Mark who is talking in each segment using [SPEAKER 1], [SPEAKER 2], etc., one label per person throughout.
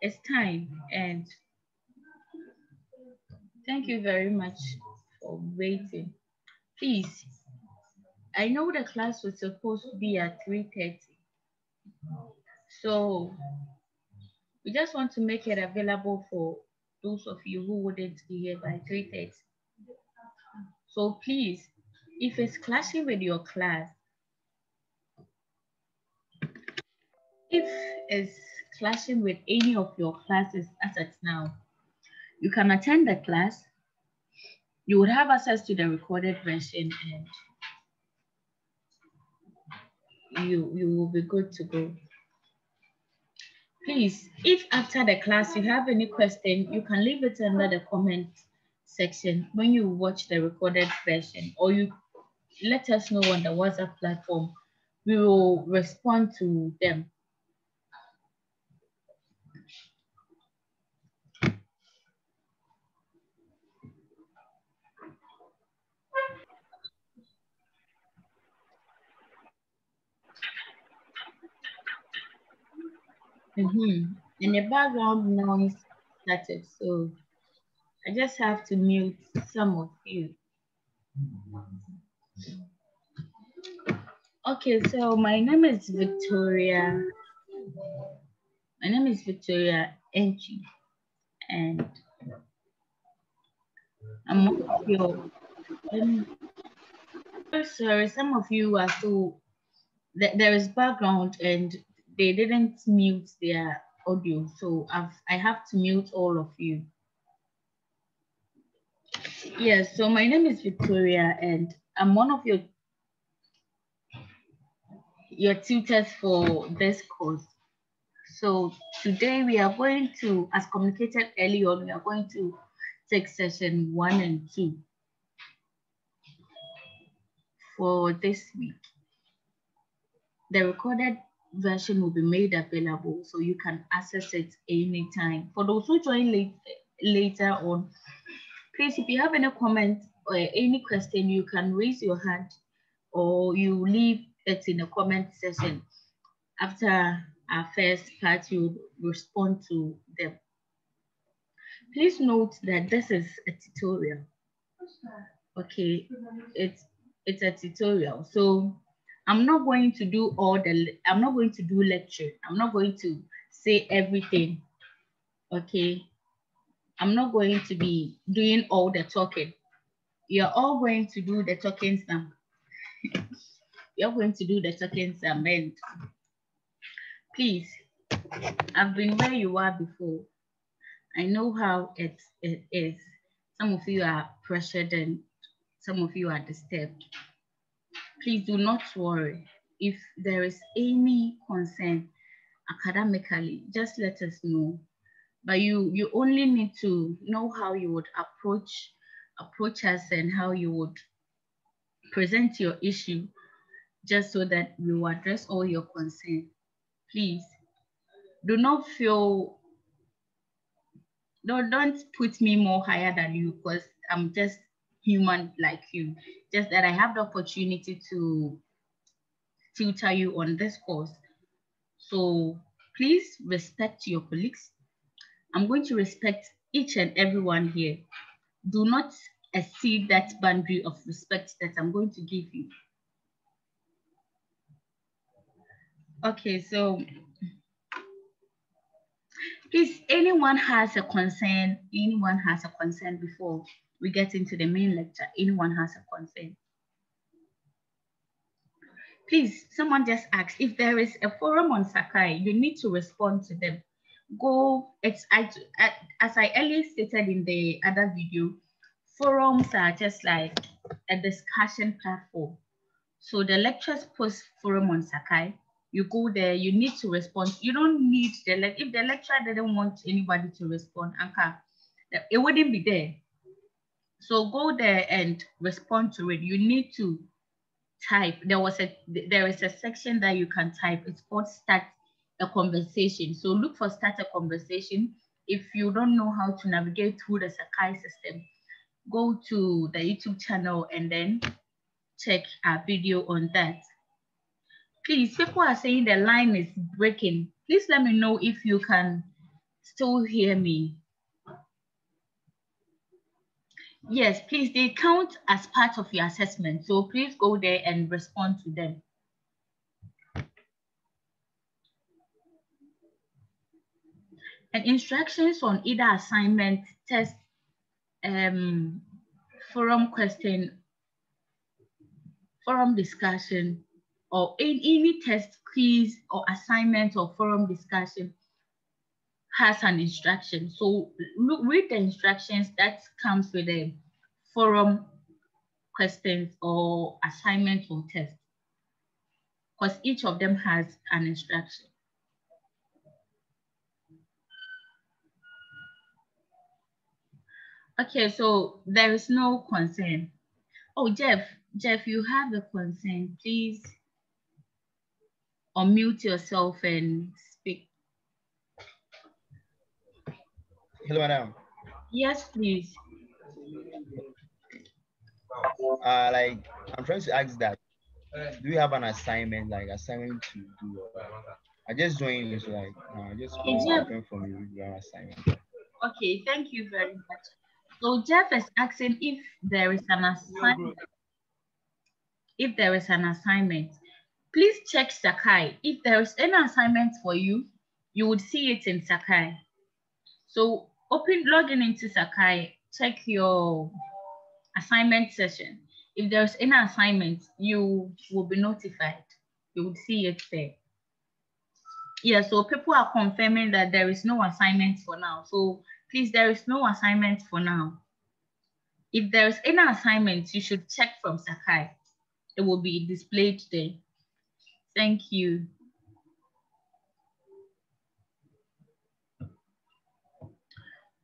[SPEAKER 1] it's time and thank you very much for waiting. Please, I know the class was supposed to be at 3.30. So we just want to make it available for those of you who wouldn't be here by 3.30. So please, if it's clashing with your class, if it's clashing with any of your classes as at now, you can attend the class. You would have access to the recorded version and you, you will be good to go. Please, if after the class you have any question, you can leave it under the comment section when you watch the recorded version or you let us know on the WhatsApp platform. We will respond to them. Mm -hmm. And the background noise started, so I just have to mute some of you. Okay, so my name is Victoria. My name is Victoria Enchi, and I'm one of your. Um, sorry, some of you are still. There is background, and they didn't mute their audio, so I've I have to mute all of you. Yes, so my name is Victoria, and I'm one of your your tutors for this course. So today we are going to, as communicated early on, we are going to take session one and two for this week. The recorded version will be made available so you can access it anytime. For those who join late, later on, please, if you have any comment or any question, you can raise your hand or you leave it in the comment section. After our first part, you respond to them. Please note that this is a tutorial. Okay, it's it's a tutorial. So I'm not going to do all the, I'm not going to do lecture. I'm not going to say everything. Okay. I'm not going to be doing all the talking. You're all going to do the talking some. You're going to do the talking some and please, I've been where you are before. I know how it, it is. Some of you are pressured and some of you are disturbed please do not worry. If there is any concern academically, just let us know. But you, you only need to know how you would approach, approach us and how you would present your issue just so that you address all your concerns. Please do not feel, no, don't put me more higher than you because I'm just human like you. Just that I have the opportunity to tutor you on this course. So please respect your colleagues. I'm going to respect each and everyone here. Do not exceed that boundary of respect that I'm going to give you. Okay, so please, anyone has a concern, anyone has a concern before we get into the main lecture, anyone has a concern. Please, someone just asked, if there is a forum on Sakai, you need to respond to them. Go, it's, I, as I earlier stated in the other video, forums are just like a discussion platform. So the lectures post forum on Sakai, you go there, you need to respond. You don't need the, if the lecturer didn't want anybody to respond, Anka, it wouldn't be there. So go there and respond to it. You need to type. There was a there is a section that you can type. It's called start a conversation. So look for start a conversation. If you don't know how to navigate through the Sakai system, go to the YouTube channel and then check our video on that. Please, people are saying the line is breaking. Please let me know if you can still hear me? Yes, please, they count as part of your assessment. So please go there and respond to them. And instructions on either assignment, test, um, forum question, forum discussion, or any, any test, quiz, or assignment or forum discussion has an instruction. So look, read the instructions that comes with a forum questions or assignment or test because each of them has an instruction. Okay, so there is no concern. Oh, Jeff, Jeff, you have a concern. Please unmute yourself and
[SPEAKER 2] Hello, madam.
[SPEAKER 1] Yes, please.
[SPEAKER 2] Uh, like, I'm trying to ask that. Do you have an assignment, like assignment to do? I just joined you, so like, uh, just open for me with your assignment.
[SPEAKER 1] Okay, thank you very much. So Jeff is asking if there is an assignment. If there is an assignment, please check Sakai. If there is any assignment for you, you would see it in Sakai. So open, login into Sakai, check your assignment session. If there's any assignment, you will be notified. You would see it there. Yeah, so people are confirming that there is no assignment for now. So please, there is no assignment for now. If there's any assignment, you should check from Sakai. It will be displayed there. Thank you.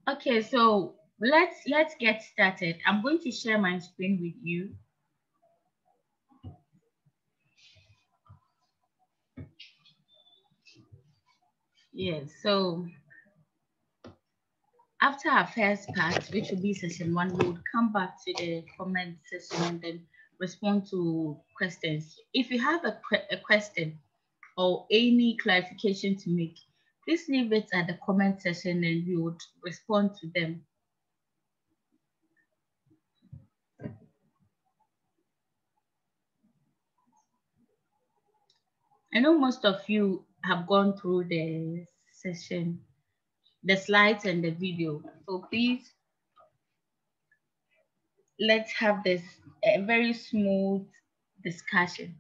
[SPEAKER 1] Okay, so let's let's get started. I'm going to share my screen with you. Yes, so after our first part, which will be session one, we would come back to the comment session and then respond to questions. If you have a, a question or any clarification to make, please leave it at the comment section and we would respond to them. I know most of you have gone through the session, the slides and the video. So please, let's have this a very smooth discussion.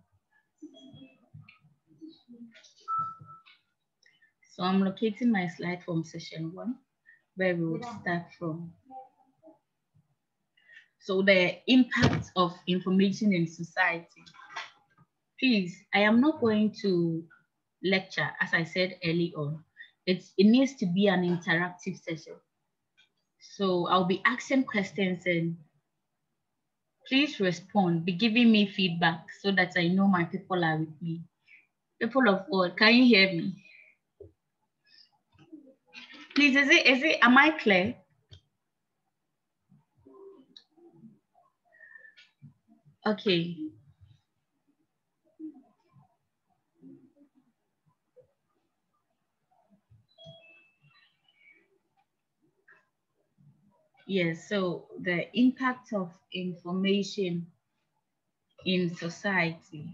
[SPEAKER 1] So I'm locating my slide from session one, where we would start from. So the impact of information in society. Please, I am not going to lecture, as I said early on. It's, it needs to be an interactive session. So I'll be asking questions and please respond, be giving me feedback so that I know my people are with me. People of God, can you hear me? Please, is it, is it, am I clear? Okay. Yes, so the impact of information in society.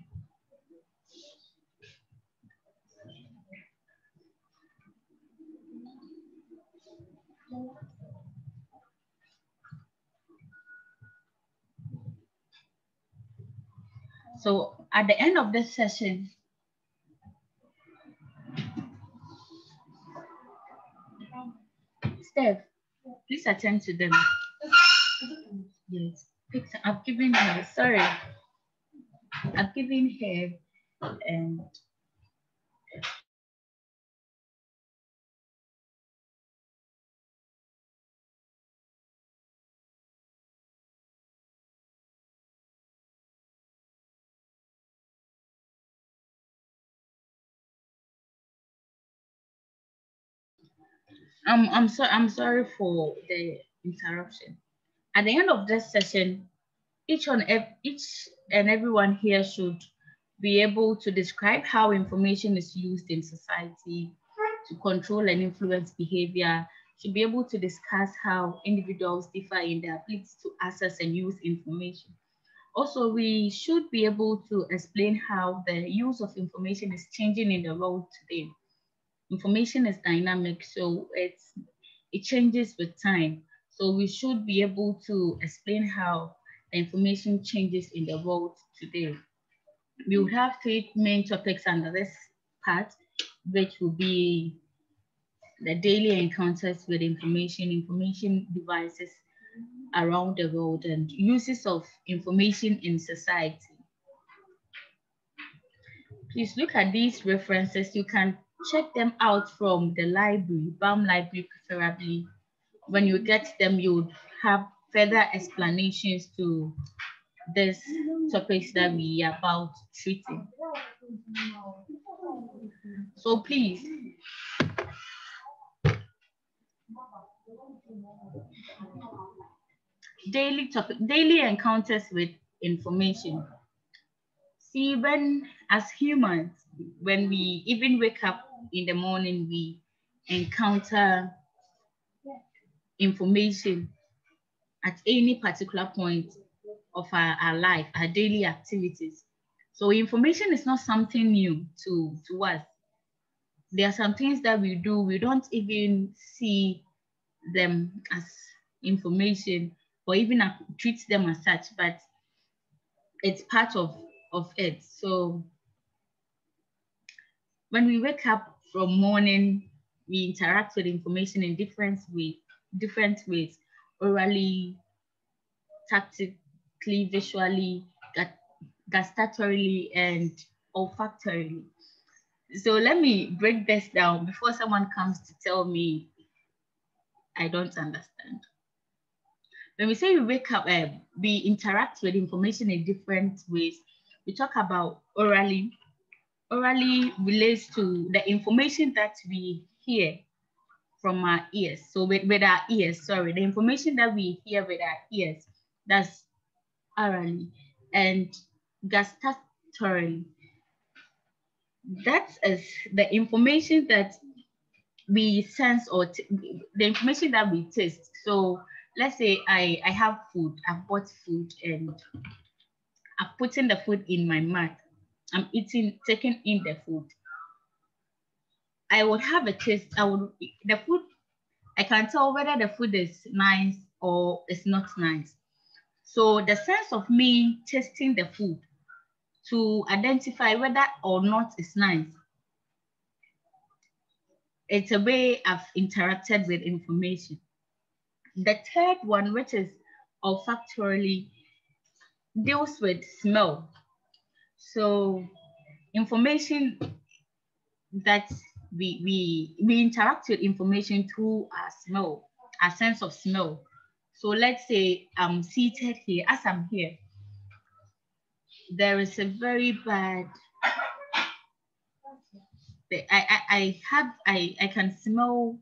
[SPEAKER 1] So at the end of this session, Steph, please attend to them. Yes, I've given her, sorry, I've given her and I'm I'm sorry I'm sorry for the interruption. At the end of this session, each on each and everyone here should be able to describe how information is used in society to control and influence behavior, should be able to discuss how individuals differ in their ability to access and use information. Also, we should be able to explain how the use of information is changing in the world today. Information is dynamic, so it's it changes with time. So we should be able to explain how the information changes in the world today. We will have three main topics under this part, which will be the daily encounters with information, information devices around the world, and uses of information in society. Please look at these references. You can check them out from the library, Balme library preferably. When you get them, you'll have further explanations to this topics that we are about treating. So please, daily topic, daily encounters with information. See, when as humans, when we even wake up in the morning, we encounter information at any particular point of our, our life, our daily activities. So information is not something new to, to us. There are some things that we do, we don't even see them as information or even treat them as such, but it's part of, of it. So when we wake up from morning, we interact with information in different ways, different ways, orally, tactically, visually, gustatorily, and olfactorily. So let me break this down before someone comes to tell me I don't understand. When we say we wake up, uh, we interact with information in different ways. We talk about orally. Orally relates to the information that we hear from our ears. So with, with our ears, sorry, the information that we hear with our ears, that's orally. And gustatorily, that is the information that we sense or the information that we taste. So let's say I, I have food, I've bought food and I'm putting the food in my mouth. I'm eating, taking in the food. I would have a taste. I would the food. I can tell whether the food is nice or it's not nice. So the sense of me tasting the food to identify whether or not it's nice. It's a way I've interacted with information. The third one, which is olfactorily, deals with smell. So information that we, we, we interact with information through our smell, our sense of smell. So let's say I'm seated here, as I'm here, there is a very bad, I, I, I have, I, I can smell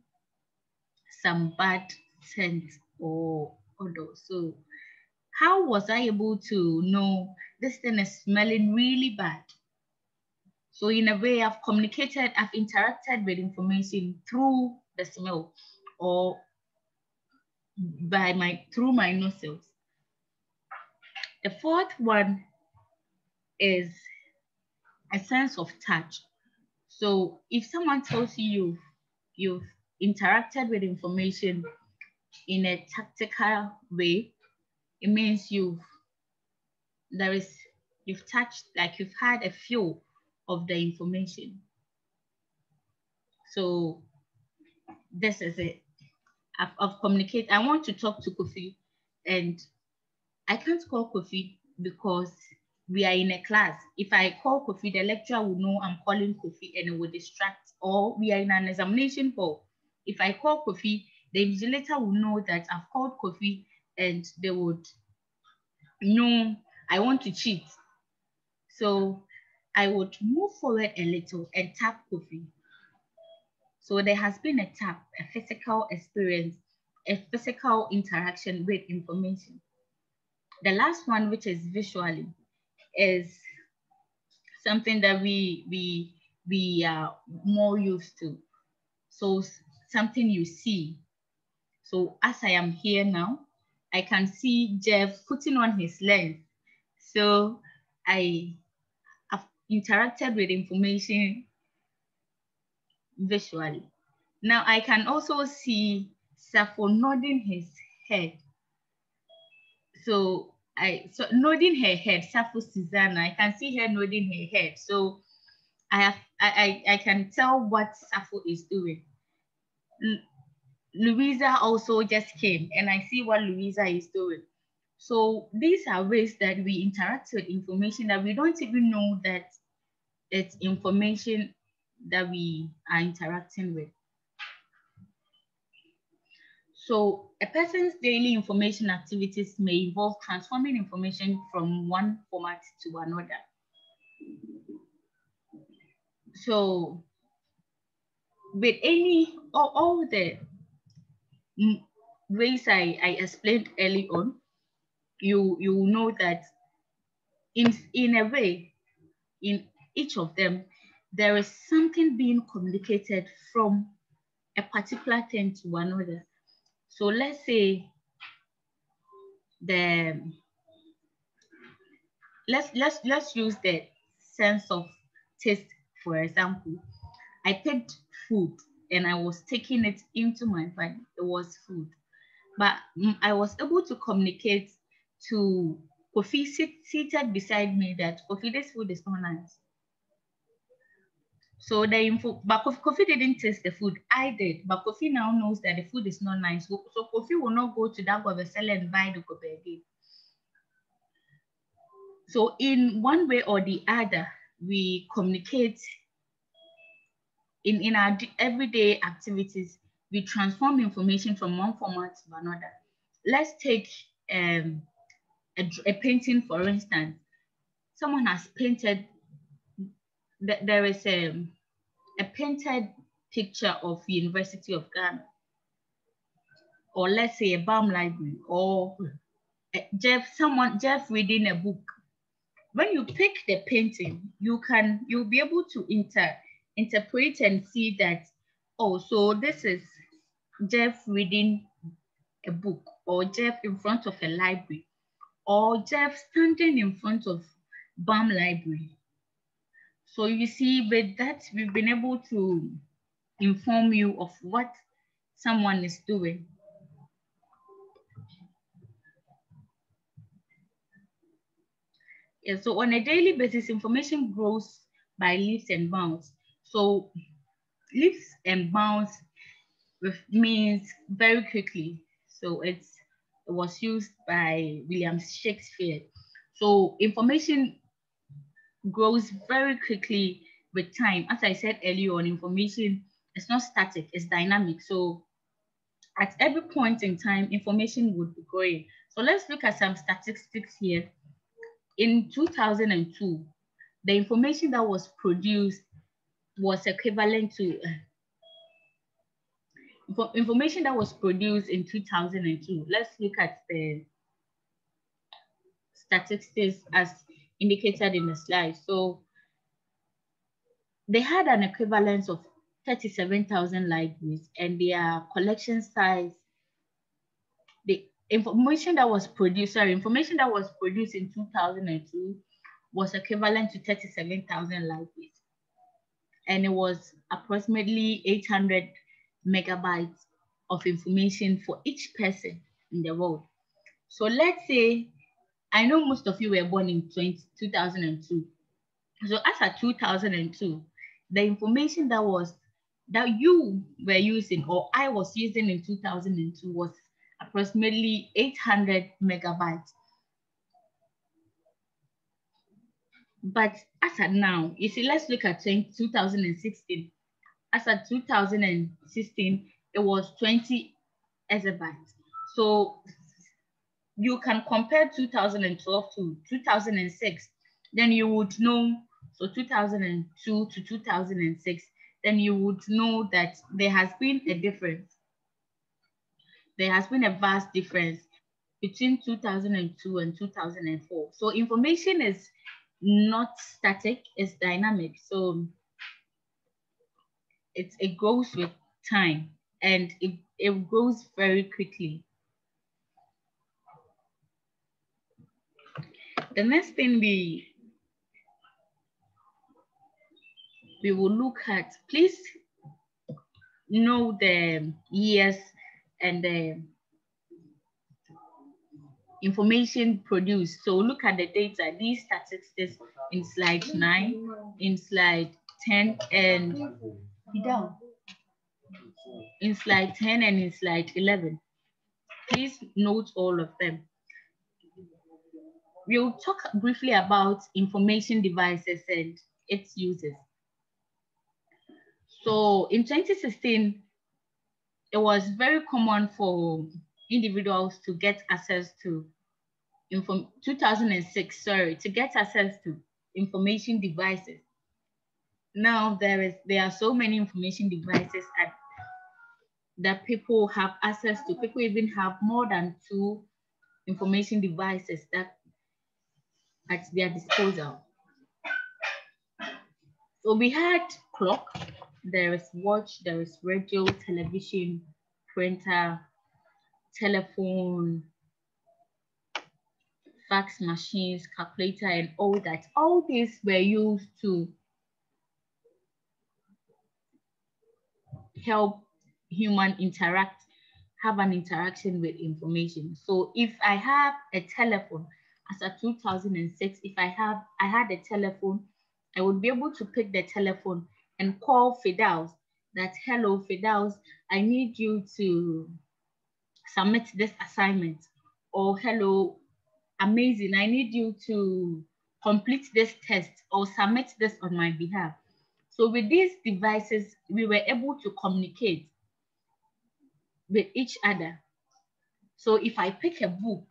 [SPEAKER 1] some bad scent or odor. So how was I able to know this thing is smelling really bad? So in a way, I've communicated, I've interacted with information through the smell or by my through my nostrils. The fourth one is a sense of touch. So if someone tells you you've, you've interacted with information in a tactical way, it means you've there is you've touched like you've had a few of the information. So this is it. I've, I've communicated. I want to talk to Kofi and I can't call Kofi because we are in a class. If I call Kofi, the lecturer will know I'm calling Kofi and it will distract or we are in an examination hall. If I call Kofi, the invigilator will know that I've called Kofi and they would know I want to cheat. So I would move forward a little and tap Kofi. So there has been a tap, a physical experience, a physical interaction with information. The last one, which is visually, is something that we we we are more used to. So something you see. So as I am here now, I can see Jeff putting on his lens. So I have interacted with information visually. Now I can also see Safo nodding his head. So I so nodding her head, Safo Susanna, I can see her nodding her head. So I have I, I, I can tell what Safo is doing. L Louisa also just came and I see what Louisa is doing. So these are ways that we interact with information that we don't even know that it's information that we are interacting with. So a person's daily information activities may involve transforming information from one format to another. So with any, all, all the ways I, I explained early on, you, you know that in, in a way, in each of them, there is something being communicated from a particular thing to another. So let's say the let's let's let's use the sense of taste for example. I picked food and I was taking it into my body. It was food, but mm, I was able to communicate to Kofi seated beside me that Kofi, this food is nice. So the info, but Kofi didn't taste the food. I did, but Kofi now knows that the food is not nice. So, so Kofi will not go to that Gobe seller and buy the Gobe again. So in one way or the other, we communicate in, in our everyday activities, we transform information from one format to another. Let's take um, a, a painting, for instance. Someone has painted there is a, a painted picture of University of Ghana, or let's say a Balme library, or Jeff, someone, Jeff reading a book. When you pick the painting, you can, you'll be able to inter, interpret and see that, oh, so this is Jeff reading a book, or Jeff in front of a library, or Jeff standing in front of Balme library so you see, with that, we've been able to inform you of what someone is doing. Yeah, so on a daily basis, information grows by leaps and bounds. So leaps and bounds means very quickly. So it's it was used by William Shakespeare. So information grows very quickly with time. As I said earlier on, information is not static, it's dynamic. So at every point in time, information would be growing. So let's look at some statistics here. In 2002, the information that was produced was equivalent to uh, uh, information that was produced in 2002. Let's look at the statistics as indicated in the slide. So they had an equivalence of 37,000 libraries and their collection size, the information that was produced, sorry, information that was produced in 2002 was equivalent to 37,000 libraries. And it was approximately 800 megabytes of information for each person in the world. So let's say I know most of you were born in 20, 2002. So as at 2002, the information that was that you were using or I was using in 2002 was approximately 800 megabytes. But as at now, you see, let's look at 2016. As at 2016, it was 20 exabytes. So you can compare 2012 to 2006, then you would know, so 2002 to 2006, then you would know that there has been a difference. There has been a vast difference between 2002 and 2004. So information is not static, it's dynamic. So it's, it goes with time and it, it grows very quickly. The next thing we we will look at, please know the years and the information produced. So look at the data, these statistics in slide nine, in slide 10 and in slide 10 and in slide 11. Please note all of them. We'll talk briefly about information devices and its uses. So in 2016, it was very common for individuals to get access to inform 2006, sorry, to get access to information devices. Now there is there are so many information devices at, that people have access to. People even have more than two information devices that at their disposal. So we had clock, there is watch, there is radio, television, printer, telephone, fax machines, calculator, and all that. All these were used to help human interact, have an interaction with information. So if I have a telephone, as a 2006, if I have I had a telephone, I would be able to pick the telephone and call Fidaus that, hello, Fidaus, I need you to submit this assignment. Or hello, amazing, I need you to complete this test or submit this on my behalf. So with these devices, we were able to communicate with each other. So if I pick a book,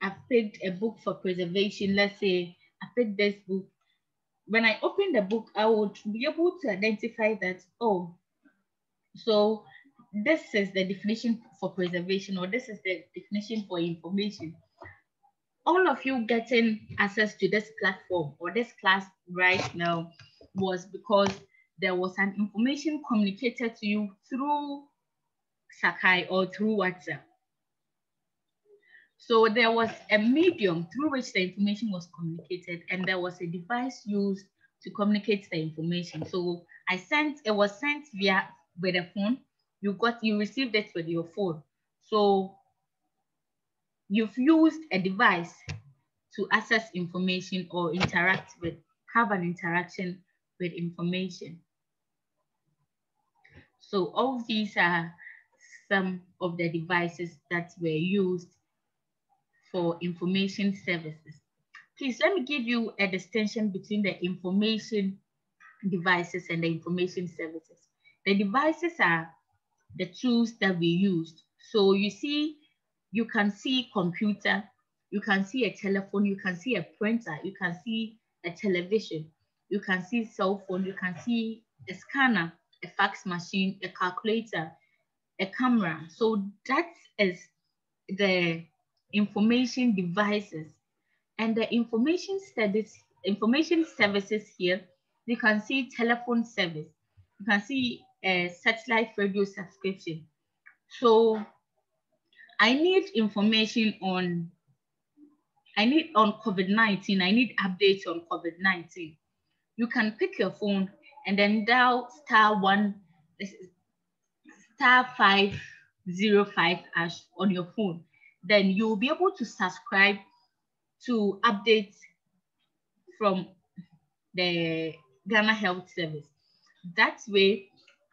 [SPEAKER 1] I've picked a book for preservation, let's say I picked this book. When I open the book, I would be able to identify that, oh, so this is the definition for preservation or this is the definition for information. All of you getting access to this platform or this class right now was because there was an information communicated to you through Sakai or through WhatsApp. So there was a medium through which the information was communicated and there was a device used to communicate the information. So I sent, it was sent via with a phone you got you received it with your phone. So you've used a device to access information or interact with, have an interaction with information. So all these are some of the devices that were used for information services. Please let me give you a distinction between the information devices and the information services. The devices are the tools that we used. So you see, you can see computer, you can see a telephone, you can see a printer, you can see a television, you can see cell phone, you can see a scanner, a fax machine, a calculator, a camera. So that is the information devices and the information studies, information services here. You can see telephone service. You can see a satellite radio subscription. So I need information on, I need on COVID-19, I need updates on COVID-19. You can pick your phone and then dial star one, star five zero five hash on your phone. Then you'll be able to subscribe to updates from the Ghana Health Service. That way,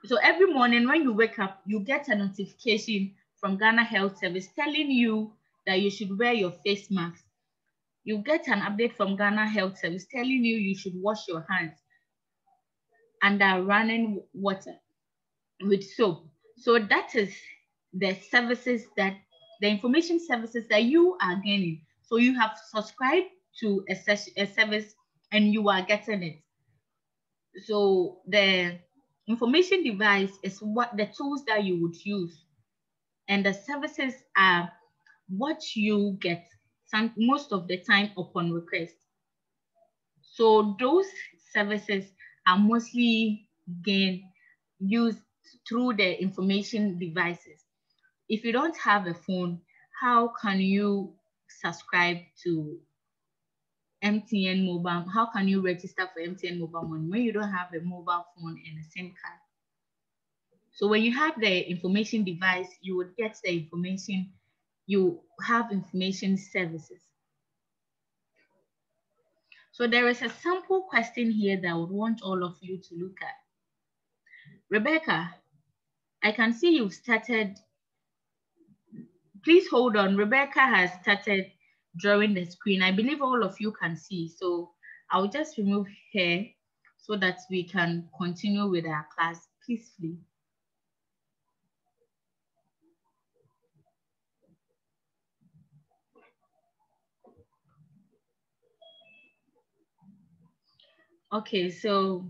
[SPEAKER 1] so every morning when you wake up, you get a notification from Ghana Health Service telling you that you should wear your face mask. You get an update from Ghana Health Service telling you you should wash your hands under running water with soap. So that is the services that, the information services that you are getting. So you have subscribed to a, a service and you are getting it. So the Information device is what the tools that you would use. And the services are what you get most of the time upon request. So those services are mostly again used through the information devices. If you don't have a phone, how can you subscribe to MTN mobile? How can you register for MTN mobile money when you don't have a mobile phone and a SIM card? So when you have the information device, you would get the information, you have information services. So there is a sample question here that I would want all of you to look at. Rebecca, I can see you've started. Please hold on. Rebecca has started drawing the screen. I believe all of you can see. So I'll just remove her so that we can continue with our class peacefully. Okay, so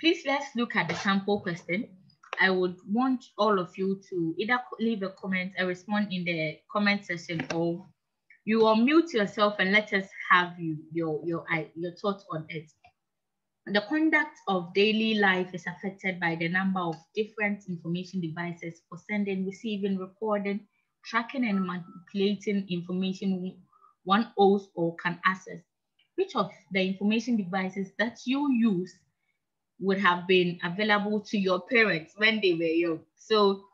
[SPEAKER 1] please let's look at the sample question. I would want all of you to either leave a comment and respond in the comment section or you unmute yourself and let us have you your your your thoughts on it. The conduct of daily life is affected by the number of different information devices for sending, receiving, recording, tracking, and manipulating information one owns or can access. Which of the information devices that you use would have been available to your parents when they were young. So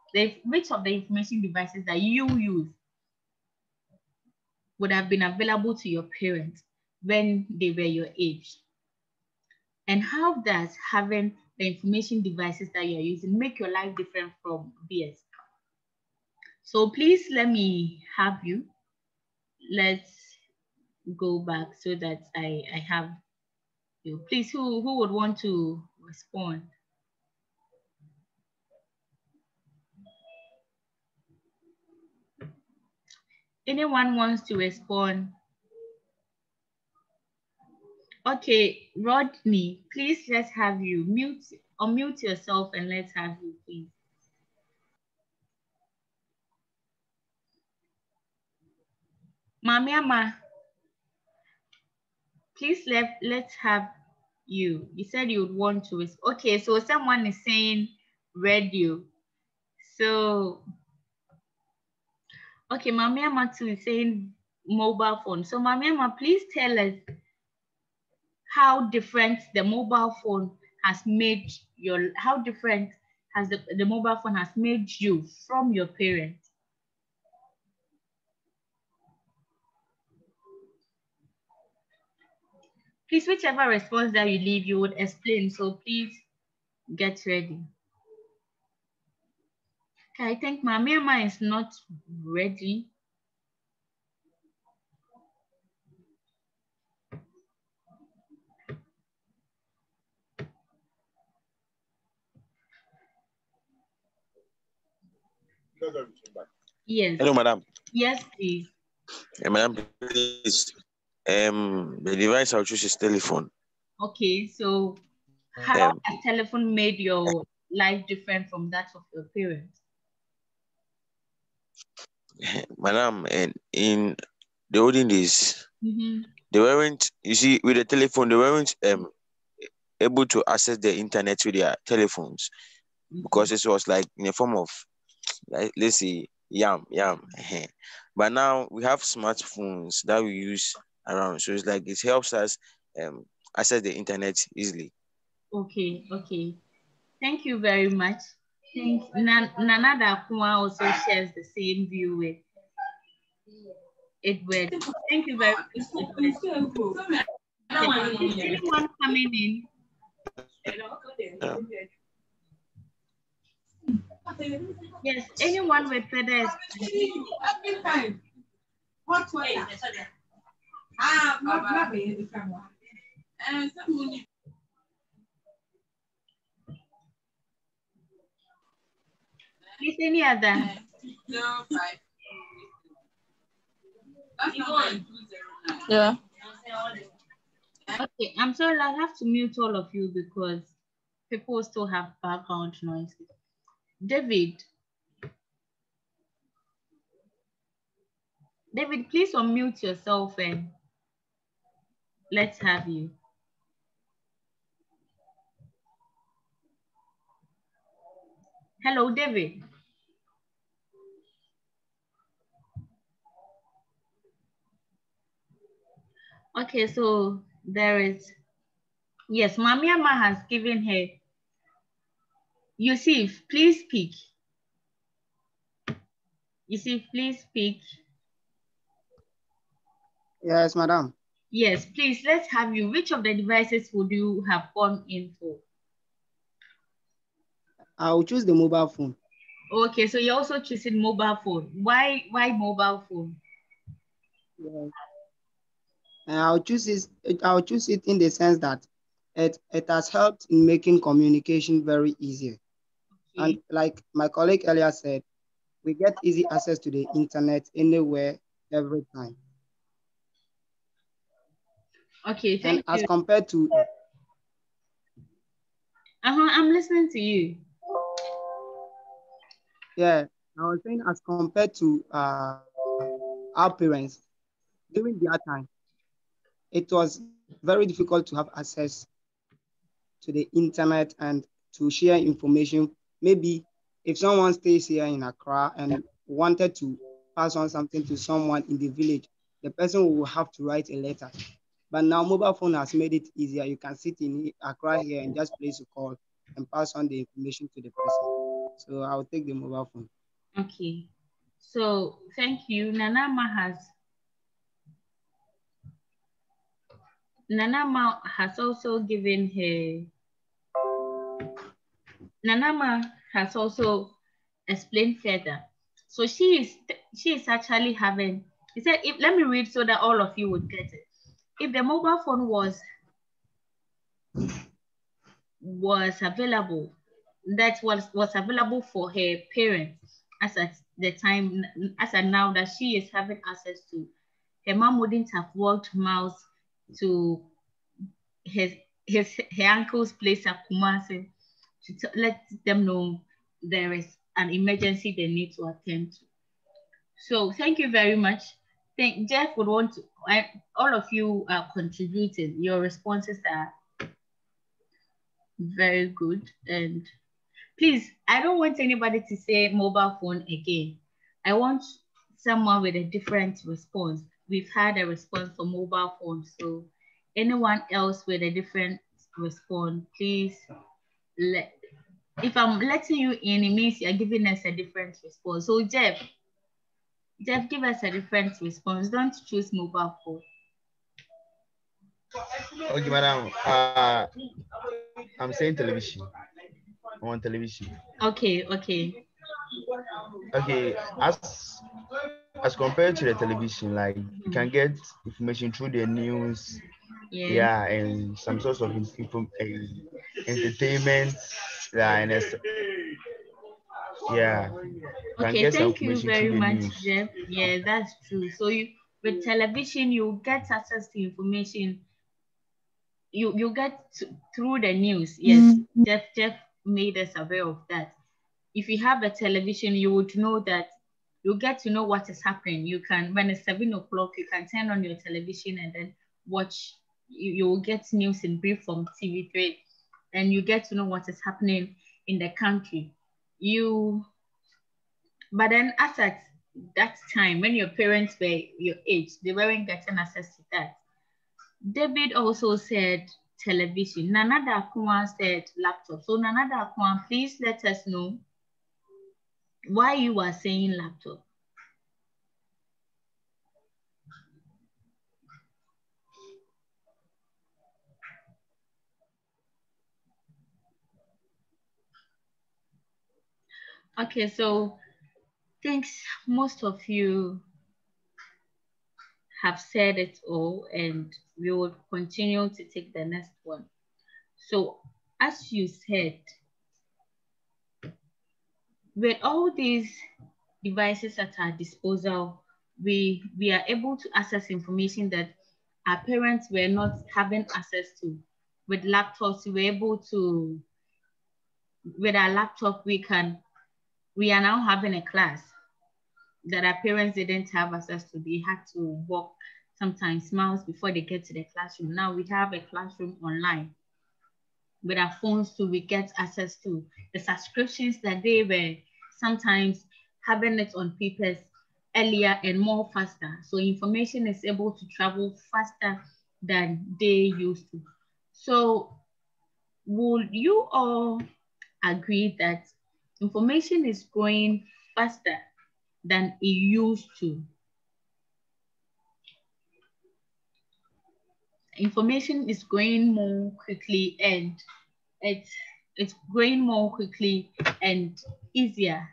[SPEAKER 1] which of the information devices that you use would have been available to your parents when they were your age? And how does having the information devices that you're using make your life different from theirs? So please let me have you. Let's go back so that I, I have you. Please, who, who would want to respond. Anyone wants to respond? Okay, Rodney, please let's have you. Mute, unmute yourself and let's have you, please. Mamiama, please let, let's have you. You said you would want to. Okay, so someone is saying radio. So, okay, Mamiama too is saying mobile phone. So Mamiama, please tell us how different the mobile phone has made your, how different has the, the mobile phone has made you from your parents? Please, whichever response that you leave, you would explain. So please get ready. Okay, I think Mamiama is not ready. Yes.
[SPEAKER 3] Hello, madam.
[SPEAKER 1] Yes, please.
[SPEAKER 3] Hey, madam, please um, the device I'll choose is telephone.
[SPEAKER 1] Okay, so how um, has telephone made your life different from that of your parents?
[SPEAKER 3] Madam, and in the olden days,
[SPEAKER 1] mm-hmm.
[SPEAKER 3] they weren't, you see, with the telephone, they weren't um, able to access the internet with their telephones mm-hmm. because it was like in a form of, like, let's say, yam, yam. but now we have smartphones that we use around. So it's like it helps us um, access the internet easily.
[SPEAKER 1] Okay, okay. Thank you very much. Thank Nana Dakuma also shares the same view with Edward. Thank you very much. Anyone coming in? Yeah. Yes, anyone with further What way? Ah, má bẹ̀yẹ̀ ti fẹ́ wọn. Ẹ ṣé mo ní. Is any other? No, five.
[SPEAKER 4] Yeah.
[SPEAKER 1] Okay, I'm sorry, I have to mute all of you because people still have background noise. David. David, please unmute yourself and Let's have you. Hello, David. Okay, so there is, yes, Mamiama has given her, Yusuf, please speak. Yusuf, please speak.
[SPEAKER 4] Yes, madam.
[SPEAKER 1] Yes, please, let's have you. Which of the devices would you have gone in for?
[SPEAKER 4] I'll choose the mobile phone.
[SPEAKER 1] Okay, so you're also choosing mobile phone. Why why mobile phone?
[SPEAKER 4] Yes. And I'll choose it, I'll choose it in the sense that it, it has helped in making communication very easier. Okay. And like my colleague earlier said, we get easy access to the internet anywhere, every time.
[SPEAKER 1] Okay, thank
[SPEAKER 4] and
[SPEAKER 1] you.
[SPEAKER 4] as compared to
[SPEAKER 1] uh-huh, I'm listening to you.
[SPEAKER 4] Yeah, I was saying as compared to uh, our parents during their time, it was very difficult to have access to the internet and to share information. Maybe if someone stays here in Accra and wanted to pass on something to someone in the village, the person will have to write a letter. But now mobile phone has made it easier. You can sit in Accra here and just place a call and pass on the information to the person. So I'll take the mobile phone.
[SPEAKER 1] Okay. So thank you. Nanama has Nanama has also given her Nanama has also explained further. So she is she is actually having he said if let me read so that all of you would get it. If the mobile phone was was available, that was was available for her parents as at the time as at now that she is having access to, her mom wouldn't have walked miles to his his her uncle's place at Kumasi to let them know there is an emergency they need to attend to. So thank you very much. Think Jeff would want to, all of you are contributing. Your responses are very good. And please, I don't want anybody to say mobile phone again. I want someone with a different response. We've had a response for mobile phone. So anyone else with a different response, please let if I'm letting you in, it means you're giving us a different response. So Jeff, Jeff, give us a different response. Don't choose mobile phone.
[SPEAKER 2] Okay, madam. Uh, I'm saying television. On television.
[SPEAKER 1] Okay, okay.
[SPEAKER 2] Okay, as as compared to the television, like you can get information through the news, yeah, yeah and some sorts of uh, entertainment, yeah, and yeah.
[SPEAKER 1] Okay, thank you very much, news. Jeff. Yeah, that's true. So you with television, you get access to information. You you get to, through the news. Yes, mm -hmm. Jeff Jeff made us aware of that. If you have a television, you would know that you get to know what is happening. You can when it's seven o'clock, you can turn on your television and then watch. You, you will get news in brief from TV3, and you get to know what is happening in the country. You but then as at that time, when your parents were your age, they weren't getting access to that. David also said television. Nanada Akwan said laptop. So Nanada Akwan, please let us know why you are saying laptop. Okay, so thanks. Most of you have said it all and we will continue to take the next one. So as you said, with all these devices at our disposal, we, we are able to access information that our parents were not having access to. With laptops, we were able to, with our laptop, we can, we are now having a class that our parents didn't have access to. They had to walk sometimes miles before they get to the classroom. Now we have a classroom online. with our phones to we get access to the subscriptions that they were sometimes having it on papers earlier and more faster. So information is able to travel faster than they used to. So would you all agree that information is going faster than it used to? Information is going more quickly and it's it's growing more quickly and easier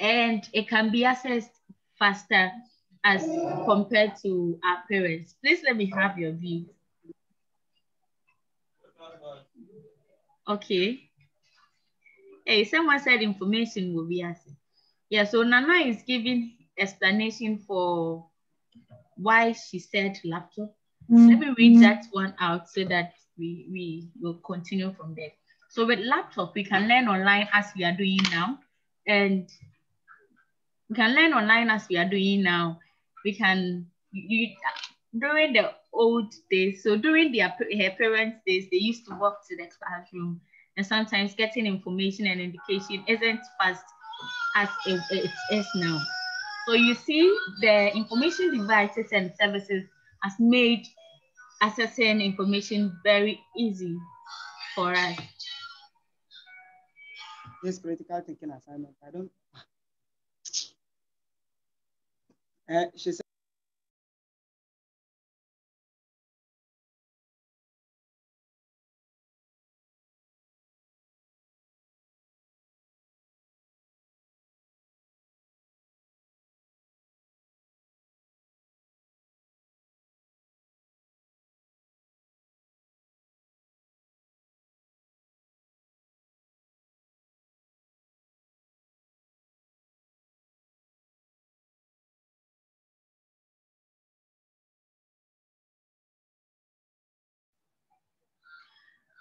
[SPEAKER 1] and it can be accessed faster as compared to our parents. Please let me have your view. Okay. Hey, someone said information will be asked. Yeah, so Nana is giving explanation for why she said laptop. Mm -hmm. Let me read that one out so that we, we will continue from there. So with laptop, we can learn online as we are doing now. And we can learn online as we are doing now. We can, you, during the old days, so during their her parents' days, they used to walk to the classroom and sometimes getting information and education isn't fast as it, it is now. So you see the information devices and services has made accessing information very easy for us.
[SPEAKER 4] This critical thinking assignment, I don't uh, she said,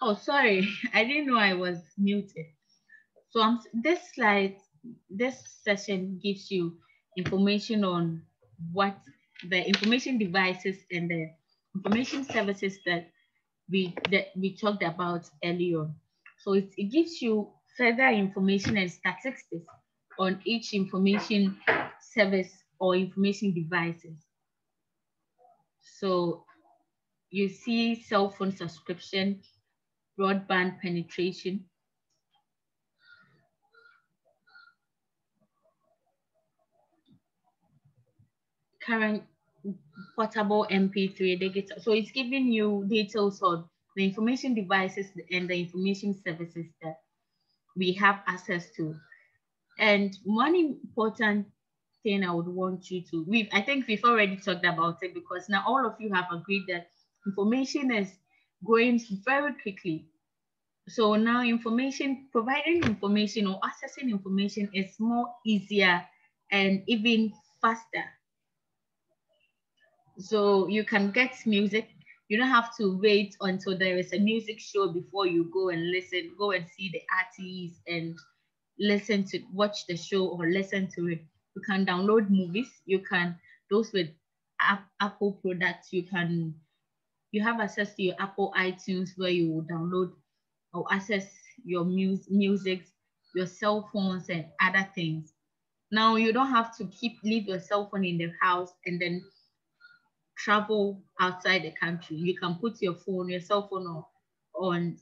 [SPEAKER 1] Oh, sorry, I didn't know I was muted. So um, this slide, this session gives you information on what the information devices and the information services that we that we talked about earlier. So it, it gives you further information and statistics on each information service or information devices. So you see cell phone subscription, broadband penetration. Current portable MP3 digital. So it's giving you details on the information devices and the information services that we have access to. And one important thing I would want you to, we I think we've already talked about it because now all of you have agreed that information is growing very quickly. So now information, providing information or accessing information is more easier and even faster. So you can get music. You don't have to wait until there is a music show before you go and listen, go and see the artists and listen to watch the show or listen to it. You can download movies. You can those with Apple products. You can you have access to your Apple iTunes where you will download or access your mu music, your cell phones and other things. Now you don't have to keep leave your cell phone in the house and then travel outside the country. You can put your phone, your cell phone on, on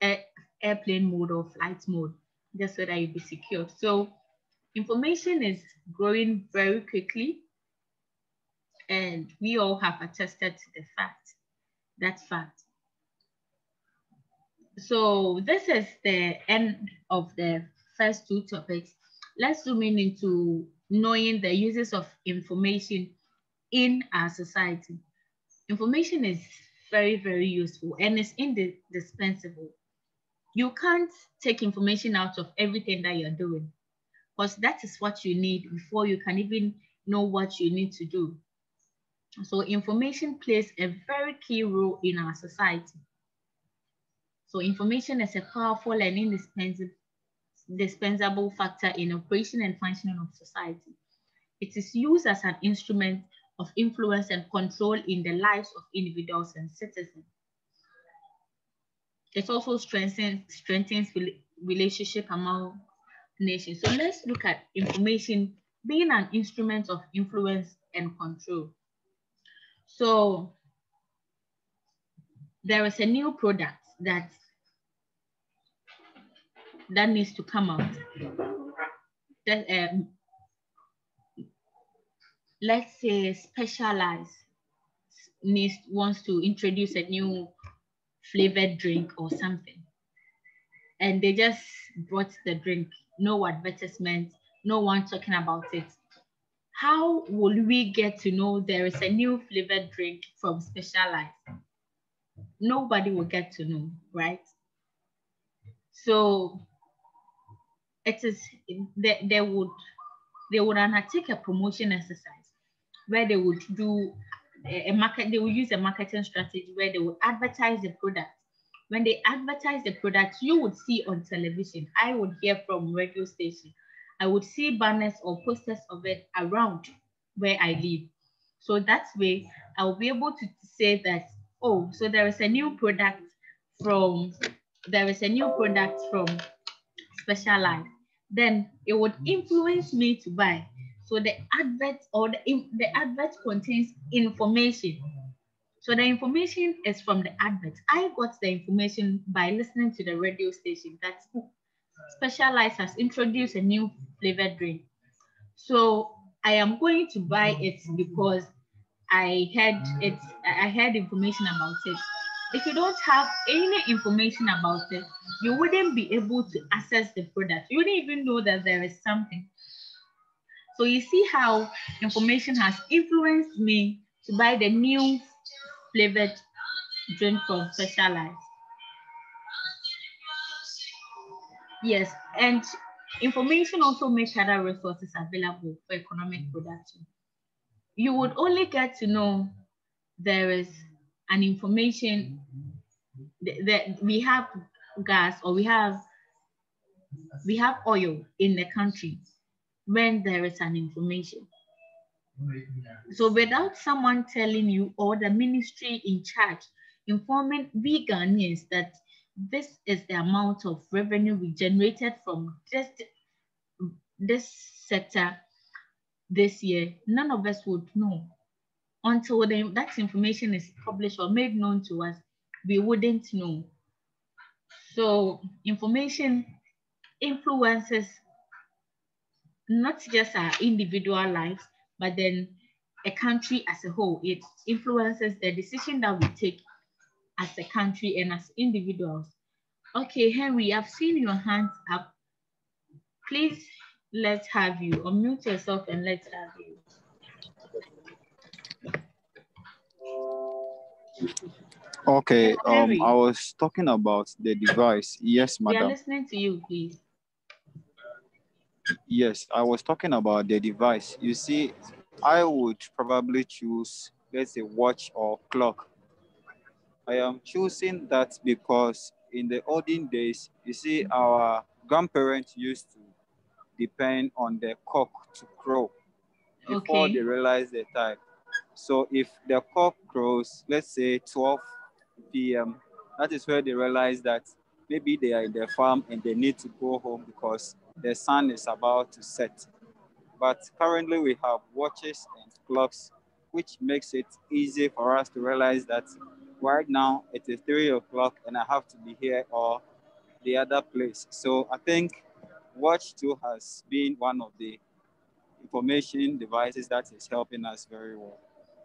[SPEAKER 1] air, airplane mode or flight mode, just so that you be secure. So information is growing very quickly and we all have attested to the fact that's fact. So this is the end of the first two topics. Let's zoom in into knowing the uses of information in our society. Information is very, very useful and it's indispensable. You can't take information out of everything that you're doing because that is what you need before you can even know what you need to do. So information plays a very key role in our society. So information is a powerful and indispensable, factor in operation and functioning of society. It is used as an instrument of influence and control in the lives of individuals and citizens. it also strengthens strengthens relationship among nations. So let's look at information being an instrument of influence and control. So there is a new product that that needs to come out. That um, let's say specialized needs wants to introduce a new flavored drink or something. And they just brought the drink. No advertisement. No one talking about it how will we get to know there is a new flavored drink from specialized nobody will get to know right so it is they, they would they would undertake a promotion exercise where they would do a market, they will use a marketing strategy where they will advertise the product. When they advertise the product, you would see on television. I would hear from radio station. I would see banners or posters of it around where I live. So that way, I will be able to say that, oh, so there is a new product from, there is a new product from Specialized. Then it would influence me to buy so the advert or the, the advert contains information. So the information is from the advert. I got the information by listening to the radio station that Specialized has introduced a new flavored drink. So I am going to buy it because I had it, I had information about it. If you don't have any information about it, you wouldn't be able to access the product. You wouldn't even know that there is something. So you see how information has influenced me to buy the new flavored drink from Specialized. Yes, and information also makes other resources available for economic mm. production. You would only get to know there is an information that we have gas or we have we have oil in the country when there is an information. So without someone telling you or the ministry in charge informing we Ghanaians that this is the amount of revenue we generated from just this sector this year, none of us would know. Until the, that information is published or made known to us, we wouldn't know. So information influences not just our individual lives, but then a country as a whole. It influences the decision that we take as a country and as individuals. Okay, Henry, I've seen your hands up. Please, let's have you. Unmute yourself and let's have you.
[SPEAKER 5] Okay, um, I was talking about the device. Yes, madam.
[SPEAKER 1] We are listening to you, please.
[SPEAKER 5] Yes, I was talking about the device. You see, I would probably choose, let's say, watch or clock. I am choosing that because in the olden days, you see, our grandparents used to depend on the cock to crow before okay. they realize the time. So if the cock crows, let's say 12 p.m., that is where they realize that maybe they are in their farm and they need to go home because the sun is about to set. But currently we have watches and clocks, which makes it easy for us to realize that right now it is three o'clock and I have to be here or the other place. So I think watch too has been one of the information devices that is helping us very well.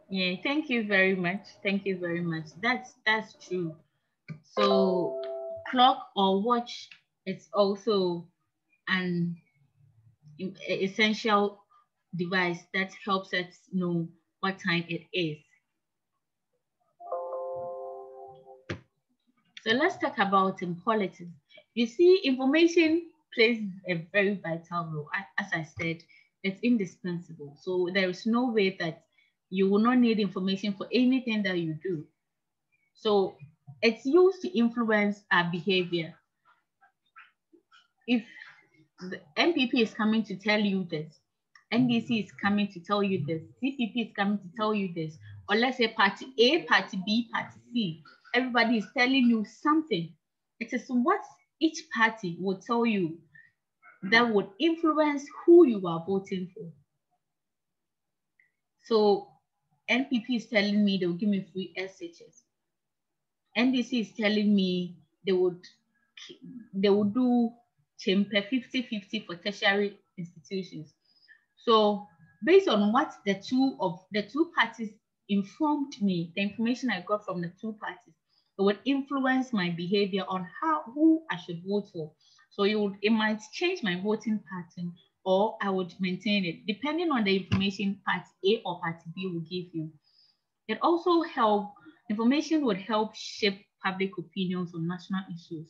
[SPEAKER 1] Yeah, thank you very much. Thank you very much. That's that's true. So clock or watch is also an essential device that helps us know what time it is. So let's talk about in politics. You see, information plays a very vital role. As I said, it's indispensable. So there is no way that you will not need information for anything that you do. So it's used to influence our behavior. If the NPP is coming to tell you this, NDC is coming to tell you this, CPP is coming to tell you this, or let's say party A, party B, party C, everybody is telling you something. It is what each party will tell you that would influence who you are voting for. So NPP is telling me they will give me free SHS. NDC is telling me they would they would do chamber 50-50 for tertiary institutions. So based on what the two of the two parties informed me, the information I got from the two parties, it would influence my behavior on how who I should vote for. So it would it might change my voting pattern or I would maintain it depending on the information part A or part B will give you. It also help information would help shape public opinions on national issues.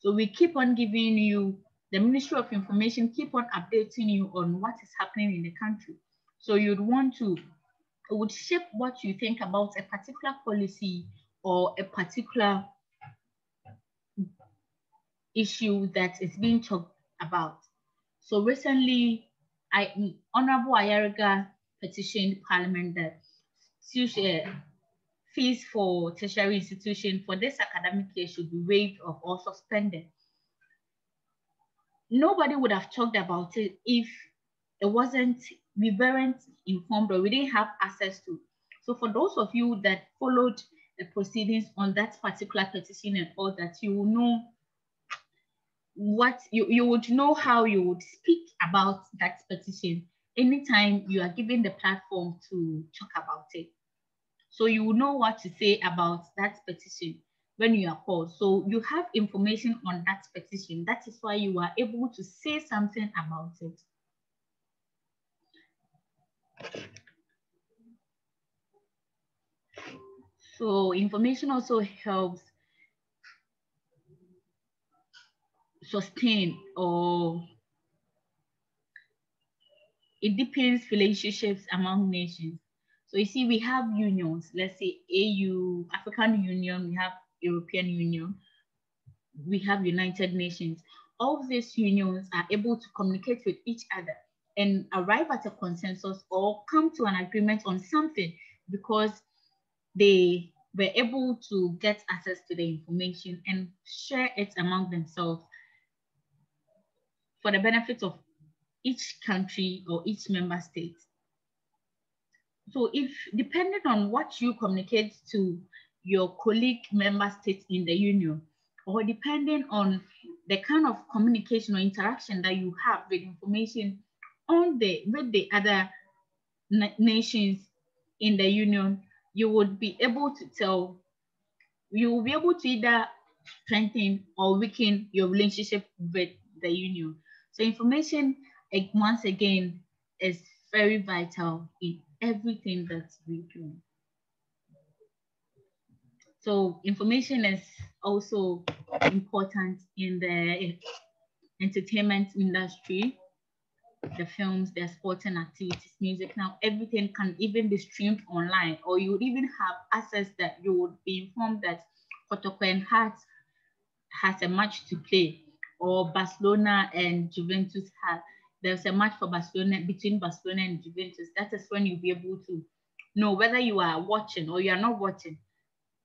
[SPEAKER 1] So we keep on giving you the Ministry of Information keep on updating you on what is happening in the country. So you'd want to, it would shape what you think about a particular policy or a particular issue that is being talked about. So recently, I, Honorable Ayariga petitioned Parliament that fees for tertiary institution for this academic year should be waived or suspended nobody would have talked about it if it wasn't, we weren't informed or we didn't have access to. So for those of you that followed proceedings on that particular petition and all that, you will know what you, you would know how you would speak about that petition anytime you are given the platform to talk about it. So you will know what to say about that petition when you are called. So you have information on that petition. That is why you are able to say something about it. So information also helps sustain or it deepens relationships among nations. So you see, we have unions, let's say AU, African Union, we have European Union, we have United Nations. All these unions are able to communicate with each other and arrive at a consensus or come to an agreement on something because they were able to get access to the information and share it among themselves for the benefit of each country or each member state. So if depending on what you communicate to your colleague member states in the union, or depending on the kind of communication or interaction that you have with information on the with the other nations in the union, you would be able to tell, you will be able to either strengthen or weaken your relationship with the union. So information, eh, once again, is very vital in everything that we do. So information is also important in the entertainment industry, the films, the sporting activities, music. Now everything can even be streamed online, or you would even have access that you would be informed that Kotoko Hearts has a match to play, or Barcelona and Juventus have there's a match for Barcelona between Barcelona and Juventus. That is when you'll be able to know whether you are watching or you are not watching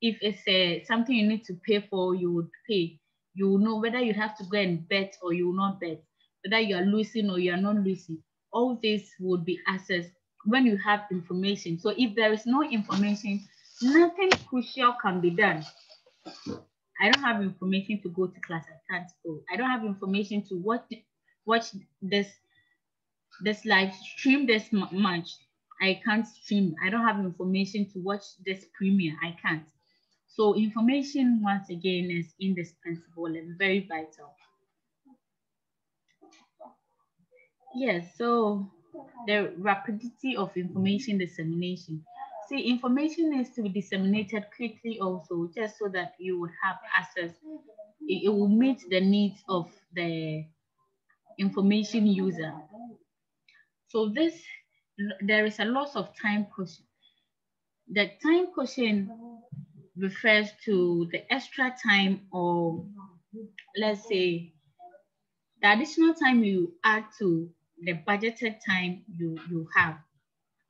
[SPEAKER 1] if it's a, something you need to pay for, you would pay. You will know whether you have to go and bet or you will not bet, whether you are losing or you are not losing. All this would be assessed when you have information. So if there is no information, nothing crucial can be done. I don't have information to go to class. I can't go. I don't have information to watch watch this this live stream this match. I can't stream. I don't have information to watch this premiere. I can't. So information, once again, is indispensable and very vital. Yes, so the rapidity of information dissemination. See, information needs to be disseminated quickly also, just so that you will have access. It, it will meet the needs of the information user. So this, there is a loss of time quotient. The time quotient refers to the extra time or let's say the additional time you add to the budgeted time you, you have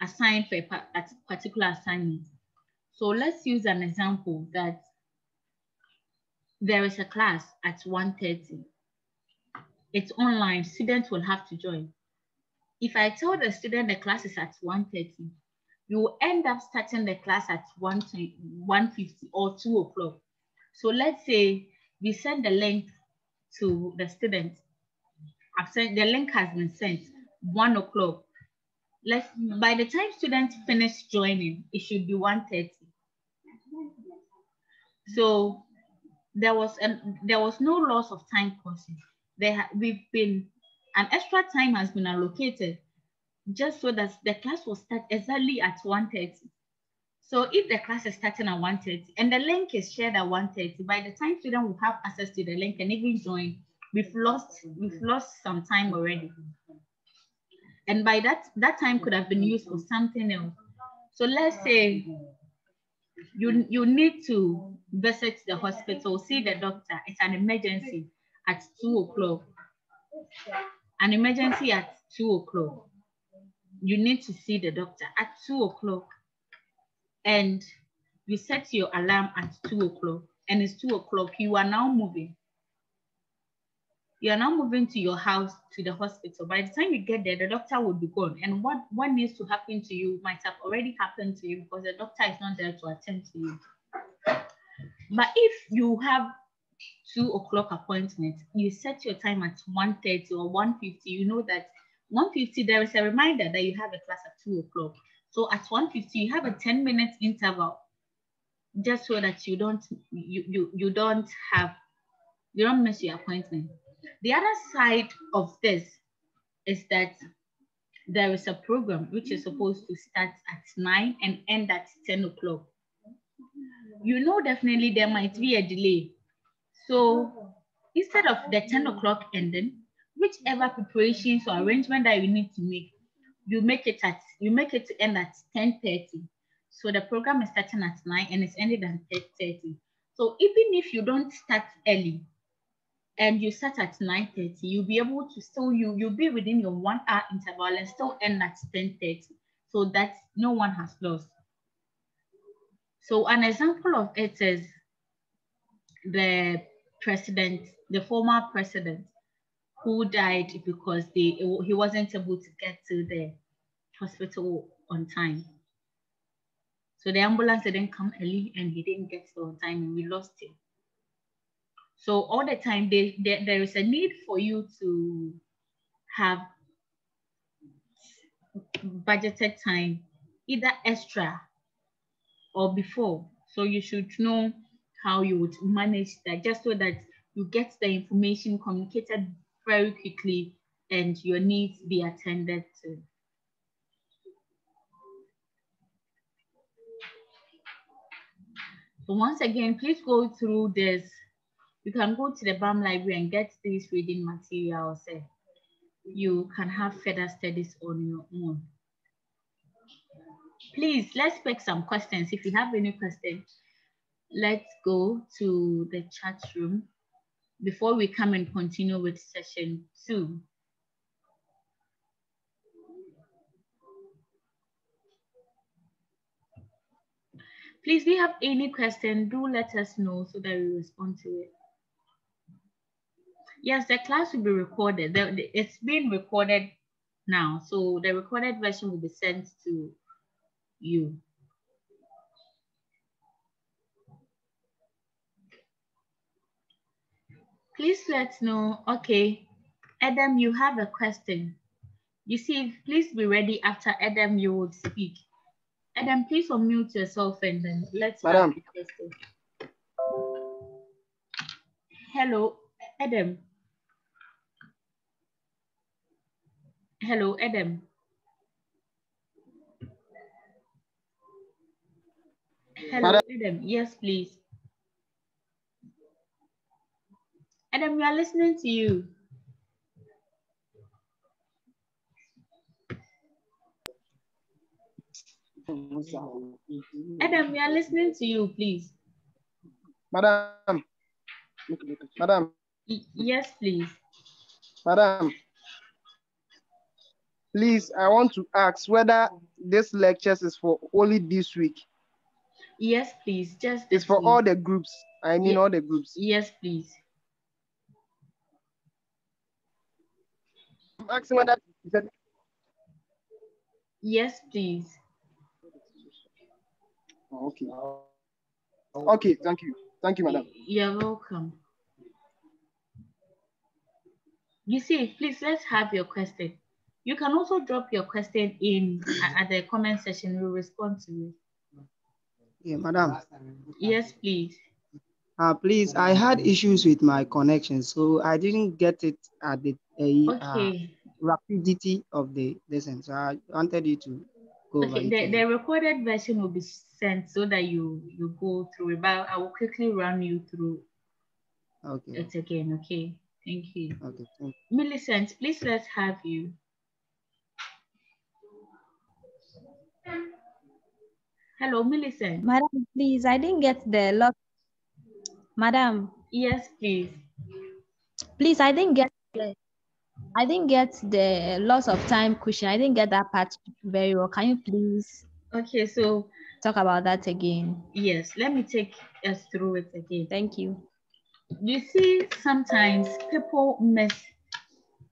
[SPEAKER 1] assigned for a particular assignment. So let's use an example that there is a class at 1.30. It's online, students will have to join. If I tell the student the class is at 1.30, you end up starting the class at 1.50 or 2 o'clock. So let's say we send the link to the student. I've sent, the link has been sent 1 o'clock. Let's, by the time students finish joining, it should be 1.30. So there was an, there was no loss of time quotient. There we've been an extra time has been allocated just so that the class will start exactly at 1.30. So if the class is starting at 1.30 and the link is shared at 1.30, by the time students will have access to the link and even join, we've lost we've lost some time already. And by that, that time could have been used for something else. So let's say you, you need to visit the hospital, see the doctor. It's an emergency at two o'clock. An emergency at two o'clock. You need to see the doctor at two o'clock. And you set your alarm at two o'clock and it's two o'clock. You are now moving. You are now moving to your house to the hospital. By the time you get there, the doctor will be gone. And what, what needs to happen to you might have already happened to you because the doctor is not there to attend to you. But if you have two o'clock appointment, you set your time at 1.30 or 1.50, you know that 1.50, there is a reminder that you have a class at two o'clock. So at 1.50, you have a 10 minute interval just so that you don't, you, you, you don't have, you don't miss your appointment. The other side of this is that there is a program which is supposed to start at 9 and end at 10 o'clock. You know definitely there might be a delay. So instead of the 10 o'clock ending, whichever preparations or arrangement that you need to make, you make it at you make it to end at 10:30. So the program is starting at 9 and it's ending at 10:30. So even if you don't start early, and you start at 9.30, you'll be able to still, you, you'll be within your one hour interval and still end at 10.30. So that no one has lost. So an example of it is the president, the former president who died because they, he wasn't able to get to the hospital on time. So the ambulance didn't come early and he didn't get there on time and we lost him. So all the time, they, they, there is a need for you to have budgeted time, either extra or before. So you should know how you would manage that just so that you get the information communicated very quickly and your needs be attended to. So once again, please go through this you can go to the Balme library and get these reading materials. Eh? You can have further studies on your own. Please, let's pick some questions. If you have any questions, let's go to the chat room before we come and continue with session two. Please, if you have any question, do let us know so that we respond to it. Yes, the class will be recorded. it's being recorded now. So the recorded version will be sent to you. Please let's know. Okay, Adam, you have a question. You see, please be ready after Adam, you would speak. Adam, please unmute yourself and then let's
[SPEAKER 4] Madam.
[SPEAKER 1] Hello, Adam. Hello, Adam. Hello, Adam. Yes, please. Adam, we are listening to you. Adam, we are listening to you, please.
[SPEAKER 4] Madam. Madam.
[SPEAKER 1] yes, please.
[SPEAKER 4] Madam. Please, I want to ask whether this lectures is for only this week.
[SPEAKER 1] Yes, please. Just
[SPEAKER 4] it's for
[SPEAKER 1] week.
[SPEAKER 4] all the groups. I mean all the groups.
[SPEAKER 1] Yes, please.
[SPEAKER 4] Maximum that
[SPEAKER 1] Yes, please.
[SPEAKER 4] Oh, okay. Okay, thank you. Thank you, madam.
[SPEAKER 1] You're welcome. You see, please let's have your question. You can also drop your question in at the comment section. We'll respond to it.
[SPEAKER 4] Yeah, madam.
[SPEAKER 1] Yes, please.
[SPEAKER 4] Uh, please, I had issues with my connection, so I didn't get it at the uh,
[SPEAKER 1] okay.
[SPEAKER 4] uh, rapidity of the lesson. So I wanted you to go
[SPEAKER 1] okay, the, the recorded version will be sent so that you you go through it, but I will quickly run you through
[SPEAKER 4] okay.
[SPEAKER 1] it again. Okay, thank you.
[SPEAKER 4] Okay, thank
[SPEAKER 1] you. Millicent, please let's have you. Hello, Millicent.
[SPEAKER 6] Madam, please, I didn't get the lot. Madam.
[SPEAKER 1] Yes, please.
[SPEAKER 6] Please, I didn't get the, I didn't get the loss of time question. I didn't get that part very well. Can you please?
[SPEAKER 1] Okay, so
[SPEAKER 6] talk about that again.
[SPEAKER 1] Yes, let me take us through it again.
[SPEAKER 6] Thank you.
[SPEAKER 1] You see, sometimes people miss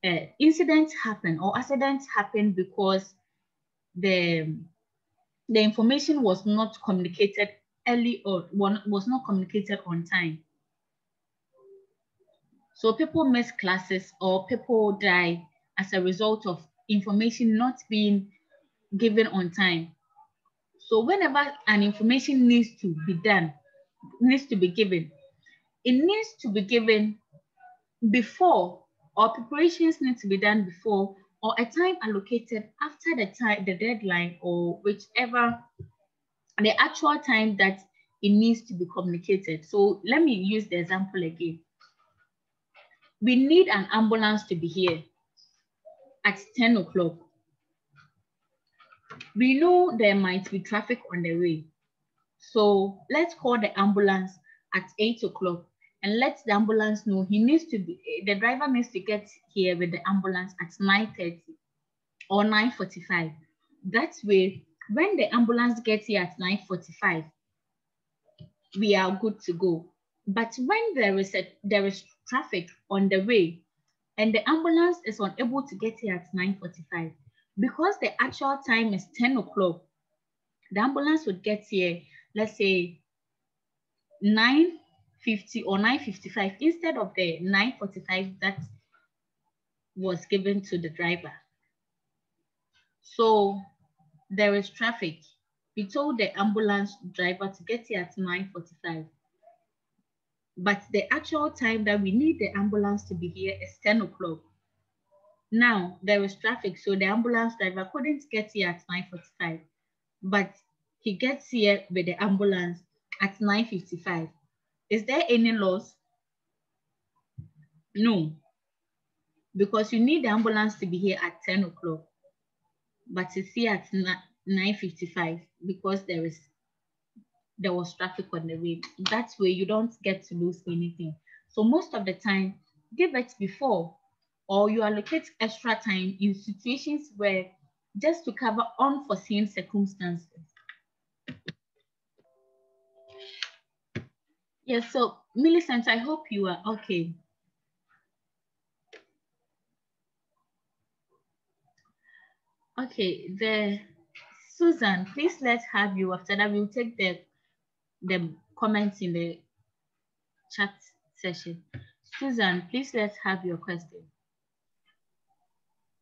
[SPEAKER 1] uh, incidents happen or accidents happen because the the information was not communicated early or was not communicated on time. So people miss classes or people die as a result of information not being given on time. So whenever an information needs to be done, needs to be given, it needs to be given before or preparations need to be done before or a time allocated after the time, the deadline or whichever, the actual time that it needs to be communicated. So let me use the example again. We need an ambulance to be here at 10 o'clock. We know there might be traffic on the way. So let's call the ambulance at 8 o'clock and let the ambulance know he needs to be, eh, the driver needs to get here with the ambulance at 9.30 or 9.45. That way, when the ambulance gets here at 9.45, we are good to go. But when there is a there is traffic on the way and the ambulance is unable to get here at 9.45, because the actual time is 10 o'clock, the ambulance would get here, let's say 9 50 or 9.55 instead of the 9.45 that was given to the driver. So there is traffic. We told the ambulance driver to get here at 9.45. But the actual time that we need the ambulance to be here is 10 o'clock. Now there is traffic, so the ambulance driver couldn't get here at 9.45, but he gets here with the ambulance at 9.55. Is there any loss? No, because you need the ambulance to be here at 10 o'clock, but it's here at 9.55 because there is there was traffic on the way. That way you don't get to lose anything. So most of the time, give it before or you allocate extra time in situations where just to cover unforeseen circumstances. Yes, so Millicent, I hope you are okay. Okay, the Susan, please let's have you after that. We'll take the the comments in the chat session. Susan, please let's have your question.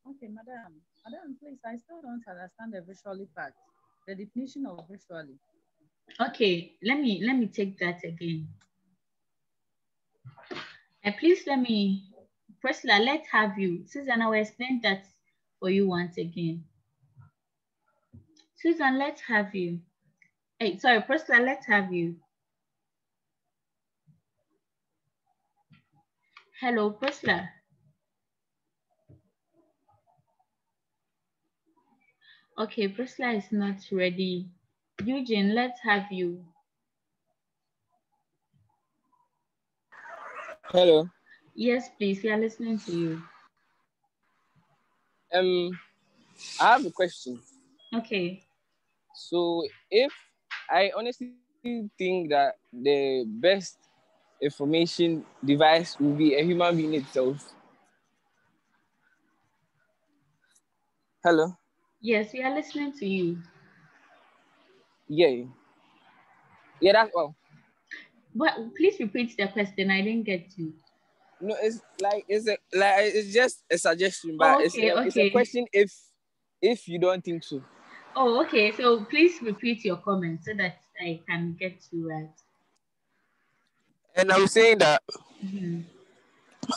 [SPEAKER 7] Okay, madam. Madam, please, I still don't understand the visually part, the definition of visually.
[SPEAKER 1] Okay, let me let me take that again. And please let me, Priscilla, let's have you. Susan, I will explain that for you once again. Susan, let's have you. Hey, sorry, Priscilla, let's have you. Hello, Priscilla. Okay, Priscilla is not ready. Eugene, let's have you.
[SPEAKER 8] Hello.
[SPEAKER 1] Yes, please. We are listening to you.
[SPEAKER 8] Um, I have a question.
[SPEAKER 1] Okay.
[SPEAKER 8] So, if I honestly think that the best information device will be a human being itself. Hello.
[SPEAKER 1] Yes, we are listening to you.
[SPEAKER 8] Yeah. Yeah, that's all.
[SPEAKER 1] But please repeat the question. I didn't get you.
[SPEAKER 8] No, it's like it's a like it's just a suggestion, but
[SPEAKER 1] okay,
[SPEAKER 8] it's, a,
[SPEAKER 1] okay.
[SPEAKER 8] it's a question if if you don't think so.
[SPEAKER 1] Oh, okay. So please repeat your comment so that I can get you right.
[SPEAKER 8] And I'm saying that
[SPEAKER 1] Mhm.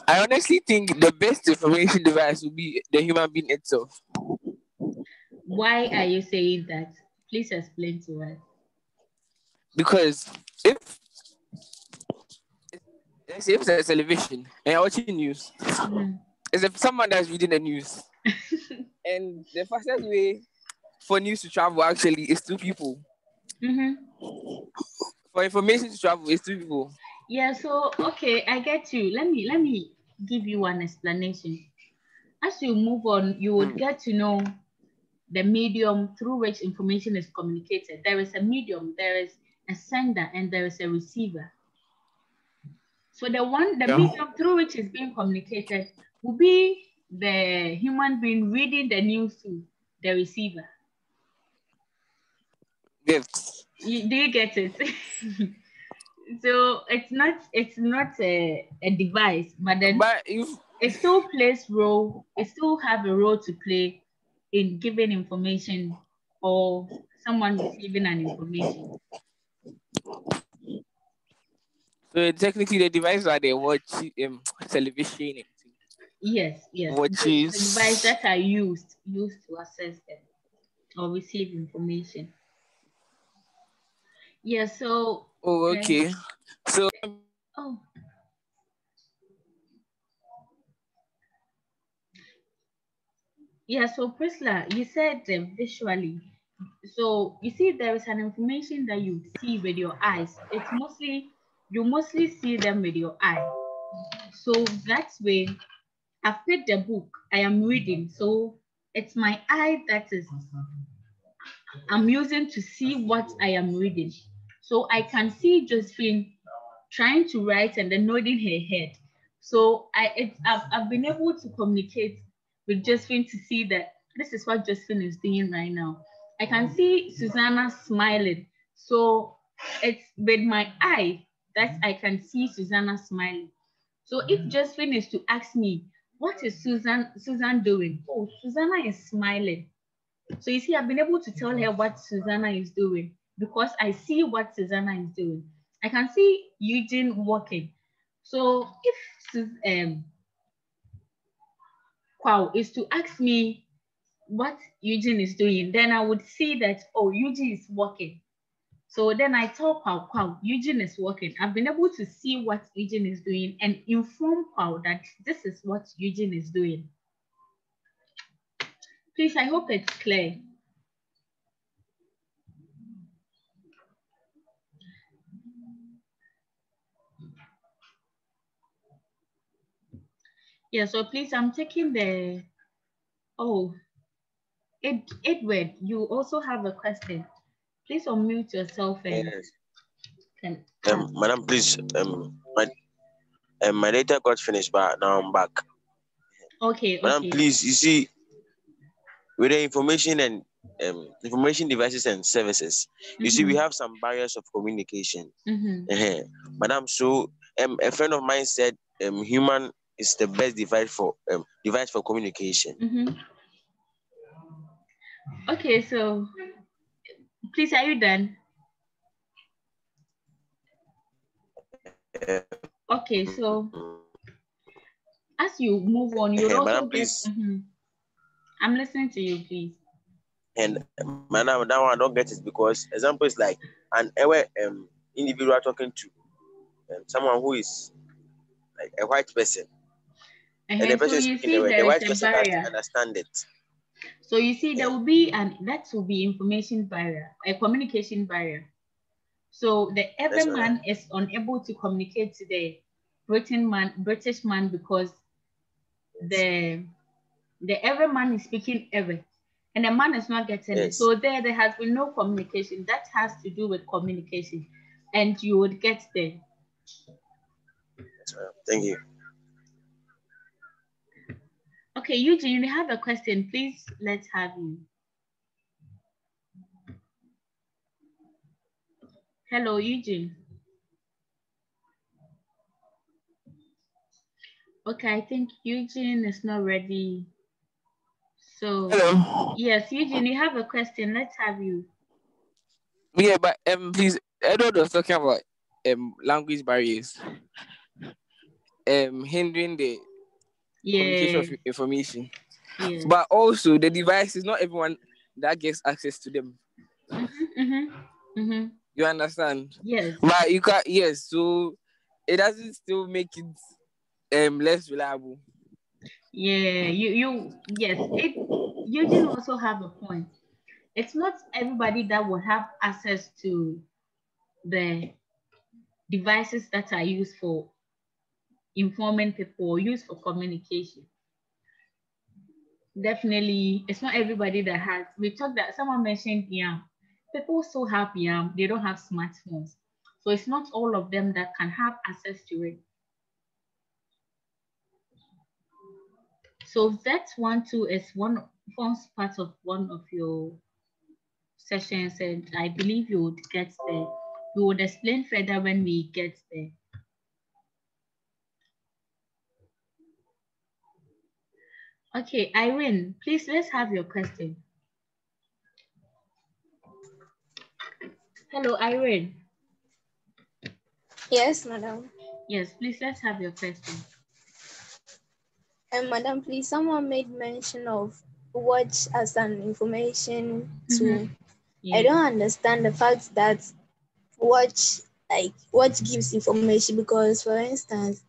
[SPEAKER 8] I honestly think the best information device would be the human being itself.
[SPEAKER 1] Why are you saying that? Please explain to us.
[SPEAKER 8] Because if let's say if it's a television and you're watching news,
[SPEAKER 1] Mhm.
[SPEAKER 8] it's if someone that's reading the news. and the fastest way for news to travel actually is through people.
[SPEAKER 1] Mhm.
[SPEAKER 8] For information to travel is through people.
[SPEAKER 1] Yeah, so okay, I get you. Let me let me give you an explanation. As you move on, you would get to know the medium through which information is communicated. There is a medium, there is a sender, and there is a receiver. So the one, the
[SPEAKER 8] Yeah.
[SPEAKER 1] medium through which is being communicated will be the human being reading the news to the receiver.
[SPEAKER 8] Gifts.
[SPEAKER 1] You, do you get it? so it's not it's not a, a device, but then
[SPEAKER 8] But if
[SPEAKER 1] it still plays role. It still have a role to play in giving information or someone receiving an information.
[SPEAKER 8] so technically the device that they watch um television
[SPEAKER 1] Yes, yes.
[SPEAKER 8] What
[SPEAKER 1] The device that are used used to access them or receive information. Yeah. So
[SPEAKER 8] Oh,
[SPEAKER 1] Okay.
[SPEAKER 8] okay. So
[SPEAKER 1] oh. Yeah, so Priscilla, you said uh, visually. So you see, there is an information that you see with your eyes. It's mostly you mostly see them with your eye. So that's way I've picked the book I am reading. So it's my eye that is I'm using to see what I am reading. So I can see Josephine trying to write and then nodding her head. So I it's, I've, I've been able to communicate with Josephine to see that this is what Josephine is doing right now. I can see Susanna smiling. So it's with my eye that I can see Susanna smiling. So if Josephine is to ask me, what is Susan Susan doing? Oh, Susanna is smiling. So you see, I've been able to tell her what Susanna is doing because I see what Susanna is doing. I can see Eugene walking. So if um Is to ask me what Eugene is doing, then I would see that oh Eugene is working. So then I tell Kwao, Kwao, Eugene is working. I've been able to see what Eugene is doing and inform Kwao that this is what Eugene is doing. Please, I hope it's clear. Yeah, so please, I'm taking the, oh, Ed, Edward, you also have a question. Please unmute yourself and
[SPEAKER 3] Yes.
[SPEAKER 1] can
[SPEAKER 3] Um, madam, please. Um, my um, my data got finished, but now I'm back.
[SPEAKER 1] Okay,
[SPEAKER 3] Madam,
[SPEAKER 1] okay.
[SPEAKER 3] please. You see, with the information and um, information devices and services, you see, we
[SPEAKER 1] Mhm,
[SPEAKER 3] have some barriers of communication.
[SPEAKER 1] mhm,
[SPEAKER 3] uh Madam, so um, a friend of mine said um, human is the best device for um, device for communication.
[SPEAKER 1] mhm. Okay, so please, are you done?
[SPEAKER 3] Uh,
[SPEAKER 1] Okay, so as you move on, you
[SPEAKER 3] Eh,
[SPEAKER 1] also
[SPEAKER 3] madam,
[SPEAKER 1] get.
[SPEAKER 3] please.
[SPEAKER 1] Mhm. I'm listening to you, please.
[SPEAKER 3] And um, madam, that one I don't get it because example is like an ewe, um individual talking to um, someone who is like a white person, and the
[SPEAKER 1] Uh-huh, So
[SPEAKER 3] person is
[SPEAKER 1] you see,
[SPEAKER 3] the way the
[SPEAKER 1] there
[SPEAKER 3] white
[SPEAKER 1] is a barrier.
[SPEAKER 3] understand it.
[SPEAKER 1] So you see, there will be an that will be information barrier, a communication barrier. So the
[SPEAKER 3] Ewe
[SPEAKER 1] man is unable to communicate to the Britain man, British man because the the Ewe man is speaking Ewe, and the man is not getting it. So there, there has been no communication. That has to do with communication, and you would get there.
[SPEAKER 3] Thank you.
[SPEAKER 1] Okay, Eugene, you have a question. Please, let's have you. Hello, Eugene. Okay, I think Eugene is not ready. So,
[SPEAKER 8] Hello.
[SPEAKER 1] yes, Eugene, you have a question. Let's have you.
[SPEAKER 8] Yeah, but um, please, Edward was talking about um language barriers, um, hindering the
[SPEAKER 1] Yeah.
[SPEAKER 8] communication of information.
[SPEAKER 1] Yes.
[SPEAKER 8] But also the devices, not everyone that gets access to them.
[SPEAKER 1] Mm-hmm, mm-hmm.
[SPEAKER 8] You understand?
[SPEAKER 1] Yes.
[SPEAKER 8] But you can't. Yes, so it doesn't still make it um less reliable.
[SPEAKER 1] Yeah, you you yes, it Eugene also have a point. It's not everybody that will have access to the devices that are used for informing people or used for communication. Definitely, it's not everybody that has. We talked that someone mentioned yeah, people so have yeah, they don't have smartphones. So it's not all of them that can have access to it. So that one too is one forms part of one of your sessions, and I believe you would get there. We would explain further when we get there. Okay, Irene, please let's have your question. Hello, Irene.
[SPEAKER 9] Yes, madam.
[SPEAKER 1] Yes, please let's have your question.
[SPEAKER 9] And madam, please, someone made mention of watch as an information tool.
[SPEAKER 1] Yeah. Mm-hmm.
[SPEAKER 9] I don't understand the fact that watch like watch gives information because for instance,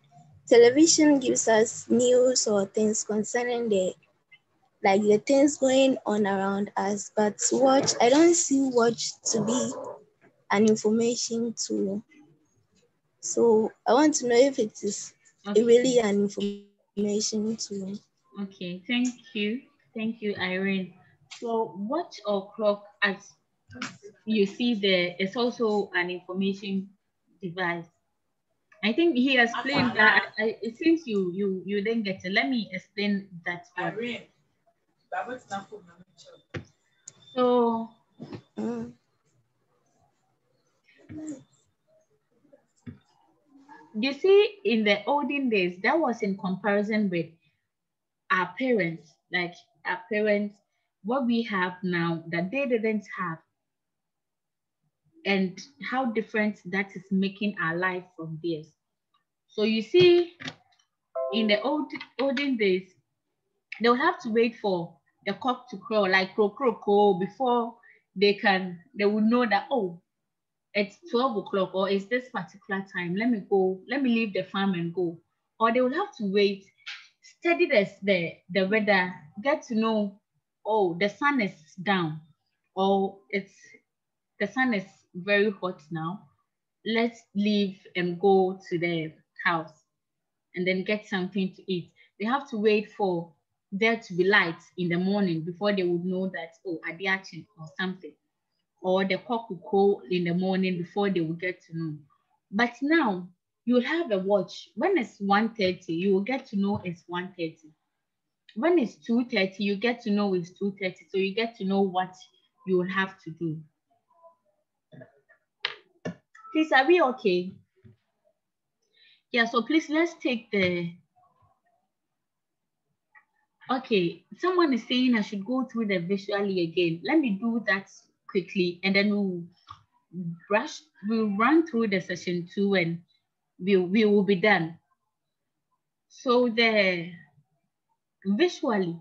[SPEAKER 9] television gives us news or things concerning the like the things going on around us, but watch I don't see watch to be an information tool. So I want to know if it is
[SPEAKER 1] Okay.
[SPEAKER 9] really an information tool.
[SPEAKER 1] Okay, thank you. Thank you, Irene. So watch or clock, as you see there, is also an information device. I think he explained that. I, it seems you you you didn't get it. Let me explain that one. So you see, in the olden days, that was in comparison with our parents, like our parents, what we have now that they didn't have, and how different that is making our life from theirs. So you see, in the old olden days, they'll have to wait for the cock to crow, like crow, crow, crow, before they can, they will know that, oh, it's 12 o'clock or it's this particular time. Let me go, let me leave the farm and go. Or they will have to wait, study the, the, the weather, get to know, oh, the sun is down, or it's the sun is very hot now. Let's leave and go to the house and then get something to eat. They have to wait for there to be light in the morning before they would know that, oh, adiachin or something or the cock will crow in the morning before they will get to know. But now you'll have a watch. When it's 1.30, you will get to know it's 1.30. When it's 2.30, you get to know it's 2.30. So you get to know what you will have to do. Please, are we okay? Yeah, so please let's take the Okay, someone is saying I should go through the visually again. Let me do that quickly and then we'll brush, we'll run through the session two and we, we will be done. So the visually,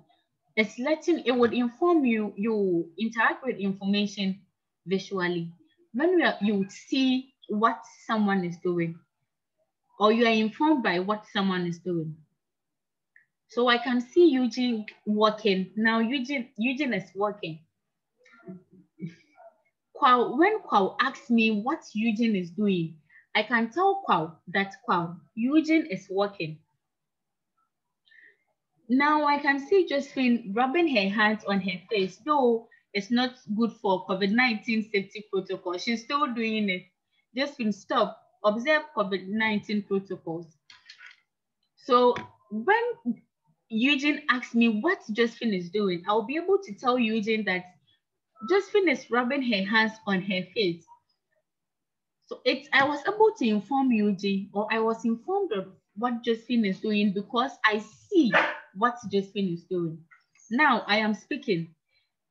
[SPEAKER 1] it's letting, it would inform you, you interact with information visually. When you, you see what someone is doing or you are informed by what someone is doing. So I can see Eugene working. Now Eugene, Eugene is working. Kwao, when Kwao asks me what Eugene is doing, I can tell Kwao that Kwao, Eugene is working. Now I can see Josephine rubbing her hands on her face, though it's not good for COVID-19 safety protocol. She's still doing it. Josephine, stop. Observe COVID-19 protocols. So when Eugene asks me what Josephine is doing, I'll be able to tell Eugene that Josephine is rubbing her hands on her face. So it's I was able to inform Eugene, or I was informed of what Josephine is doing because I see what Josephine is doing. Now I am speaking.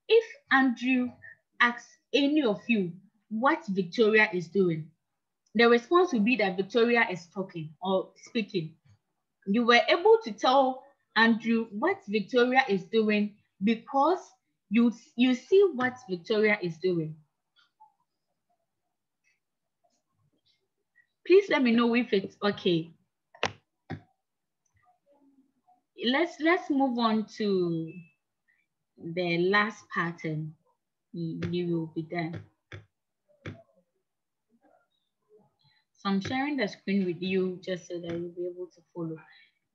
[SPEAKER 1] If Andrew asks any of you what Victoria is doing, the response will be that Victoria is talking or speaking. You were able to tell Andrew what Victoria is doing because you, you see what Victoria is doing. Please let me know if it's okay. Let's let's move on to the last pattern. You will be done. So I'm sharing the screen with you just so that you'll be able to follow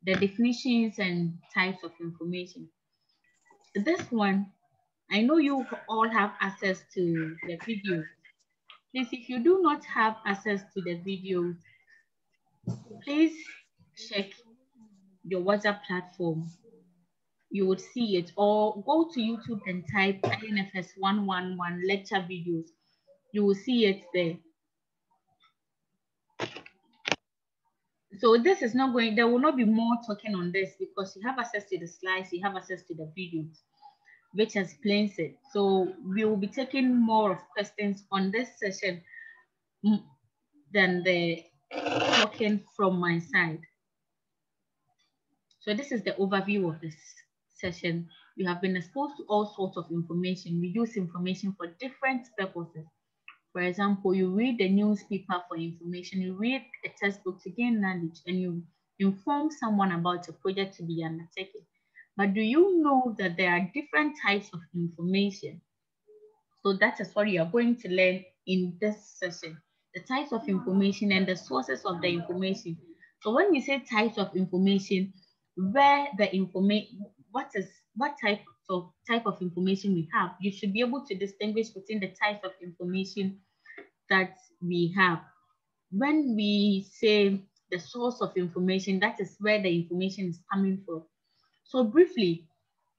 [SPEAKER 1] the definitions and types of information. This one, I know you all have access to the video. Please, if you do not have access to the video, please check your WhatsApp platform. You would see it or go to YouTube and type INFS 111 lecture videos. You will see it there. So this is not going, there will not be more talking on this because you have access to the slides, you have access to the videos, which explains it. So we will be taking more of questions on this session than the talking from my side. So this is the overview of this session. You have been exposed to all sorts of information. We use information for different purposes. For example, you read the newspaper for information, you read a textbook to gain knowledge, and you inform someone about a project to be undertaken. But do you know that there are different types of information? So that is what you are going to learn in this session, the types of information and the sources of the information. So when you say types of information, where the information, what is what type of type of information we have, you should be able to distinguish between the types of information that we have. When we say the source of information, that is where the information is coming from. So briefly,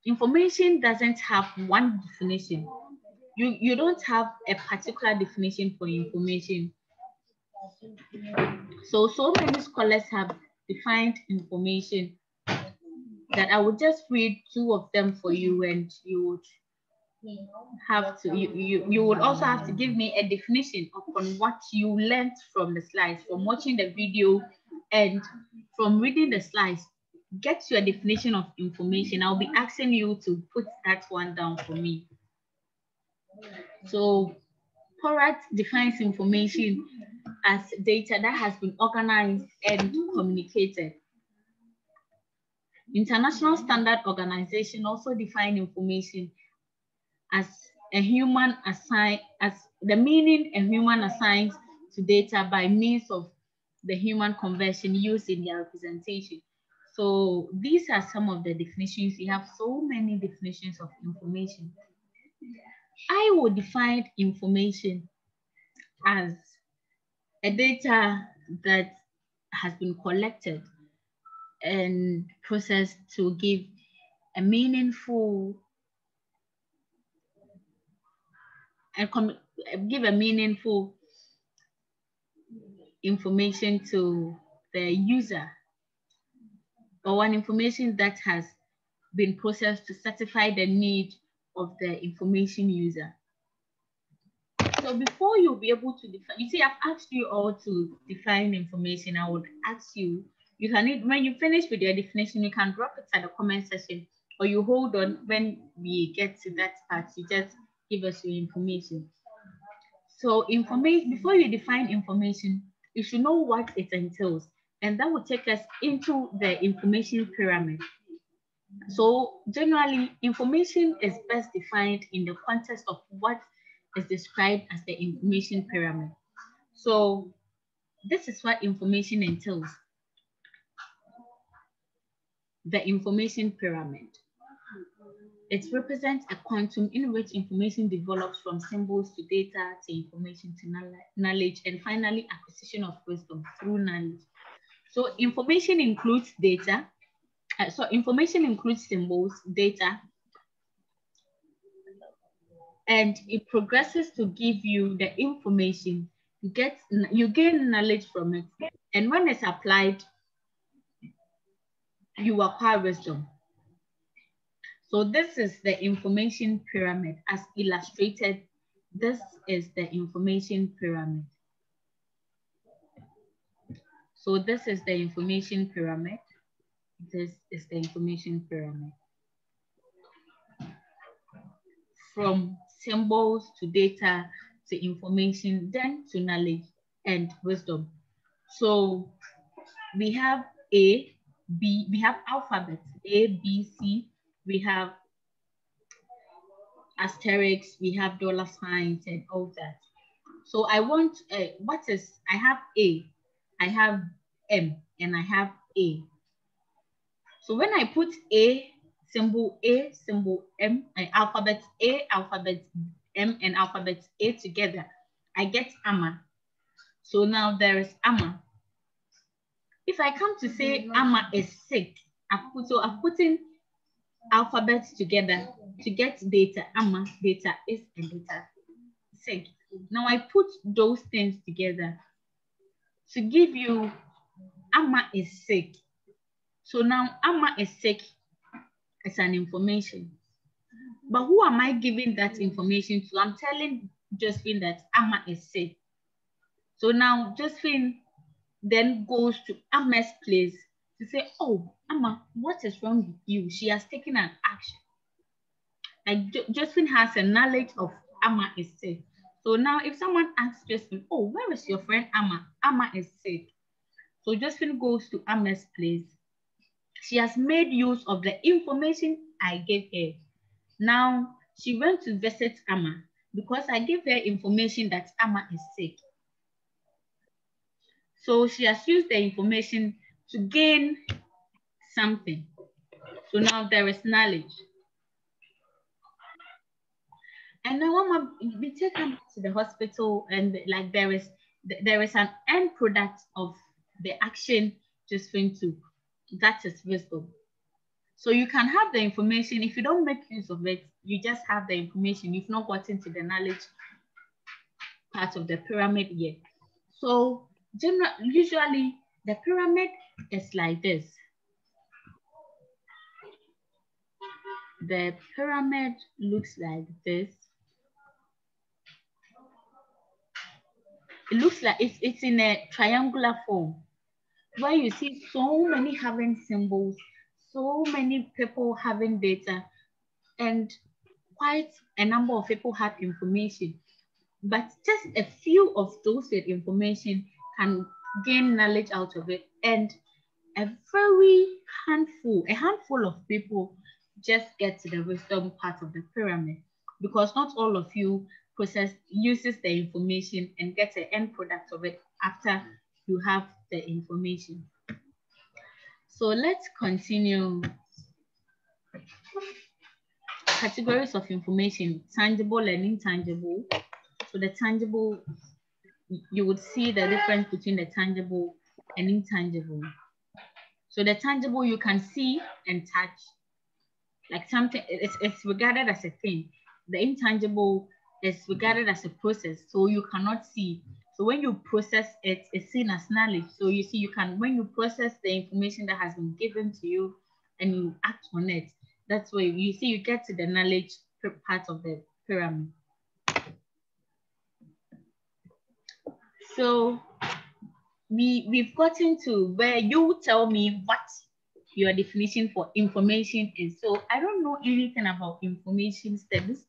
[SPEAKER 1] information doesn't have one definition. You, you don't have a particular definition for information. So, so many scholars have defined information that I would just read two of them for you and you would have to, you, you, you would also have to give me a definition upon what you learned from the slides, from watching the video and from reading the slides. Get your definition of information. I'll be asking you to put that one down for me. So Porat defines information as data that has been organized and communicated. International Standard Organization also define information as a human assign as the meaning a human assigns to data by means of the human conversion used in their representation. So these are some of the definitions. You have so many definitions of information. I would define information as a data that has been collected and process to give a meaningful and give a meaningful information to the user or one information that has been processed to satisfy the need of the information user. So before you'll be able to define, you see, I've asked you all to define information. I would ask you, you can, when you finish with your definition, you can drop it at the comment section or you hold on when we get to that part, you just give us your information. So information, before you define information, you should know what it entails. And that will take us into the information pyramid. So generally, information is best defined in the context of what is described as the information pyramid. So this is what information entails. The information pyramid. It represents a quantum in which information develops from symbols to data to information to knowledge and finally acquisition of wisdom through knowledge. So information includes data. Uh, so information includes symbols, data, and it progresses to give you the information. You get you gain knowledge from it, and when it's applied, you acquire wisdom. So this is the information pyramid as illustrated. This is the information pyramid. So this is the information pyramid. This is the information pyramid. From symbols to data to information, then to knowledge and wisdom. So we have A, B, we have alphabets, A, B, C, we have asterisks, we have dollar signs and all that. So I want, uh, what is, I have A, I have M, and I have A. So when I put A, symbol A, symbol M, and alphabet A, alphabet M, and alphabet A together, I get AMA. So now there is AMA. If I come to say mm-hmm. AMA is sick, I've put, so I've put in alphabets together to get data. AMA, data is and data sick. Now I put those things together to give you AMA is sick. So now AMA is sick as an information. But who am I giving that information to? I'm telling Josephine that AMA is sick. So now Josephine then goes to Amma's place to say, oh, Amma, what is wrong with you? She has taken an action. Like jo has a knowledge of Amma is sick. So now if someone asks Josephine, oh, where is your friend Amma? Amma is sick. So Josephine goes to Amma's place. She has made use of the information I gave her. Now she went to visit Amma because I gave her information that Amma is sick. So she has used the information to gain something. So now there is knowledge. And now when we take them to the hospital and like there is there is an end product of the action just going to that is wisdom. So you can have the information. If you don't make use of it, you just have the information. You've not gotten to the knowledge part of the pyramid yet. So general, usually the pyramid is like this. The pyramid looks like this. It looks like it's, it's in a triangular form where you see so many having symbols, so many people having data, and quite a number of people have information. But just a few of those with information can gain knowledge out of it. And a very handful, a handful of people just get to the wisdom part of the pyramid because not all of you process uses the information and gets an end product of it after you have the information. So let's continue. Categories of information, tangible and intangible. So the tangible you would see the difference between the tangible and intangible. So the tangible you can see and touch, like something, it's, it's regarded as a thing. The intangible is regarded as a process, so you cannot see. So when you process it, it's seen as knowledge. So you see, you can, when you process the information that has been given to you and you act on it, that's where you see, you get to the knowledge part of the pyramid. So we, we've gotten to where you tell me what your definition for information is. So I don't know anything about information studies.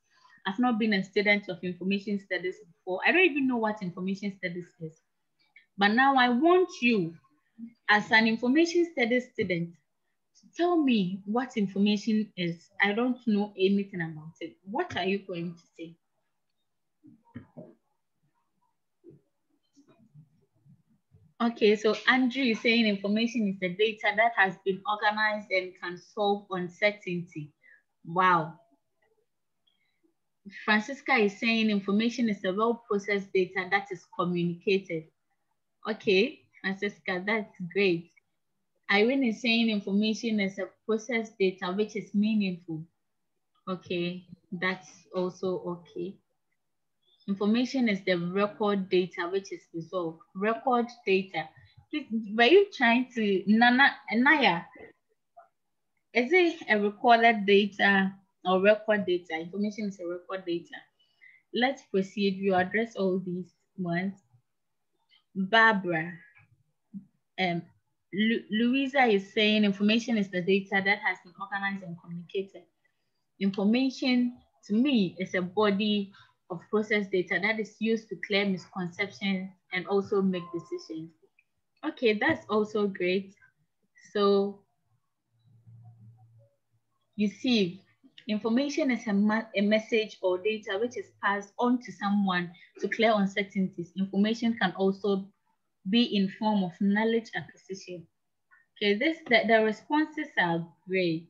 [SPEAKER 1] I've not been a student of information studies before. I don't even know what information studies is. But now I want you, as an information studies student, to tell me what information is. I don't know anything about it. What are you going to say? Okay, so Andrew is saying information is the data that has been organized and can solve uncertainty. Wow. Francisca is saying information is a well-processed data that is communicated. Okay, Francisca, that's great. Irene is saying information is a processed data which is meaningful. Okay, that's also okay. Information is the record data which is resolved. Record data. Were you trying to, Nana, Naya, is it a recorded data or record data? Information is a record data. Let's proceed. You address all these ones. Barbara, um, Lu Louisa is saying information is the data that has been organized and communicated. Information to me is a body of processed data that is used to clear misconceptions and also make decisions. Okay, that's also great. So you see, information is a, a message or data which is passed on to someone to clear uncertainties. Information can also be in form of knowledge acquisition. Okay, this the, the responses are great.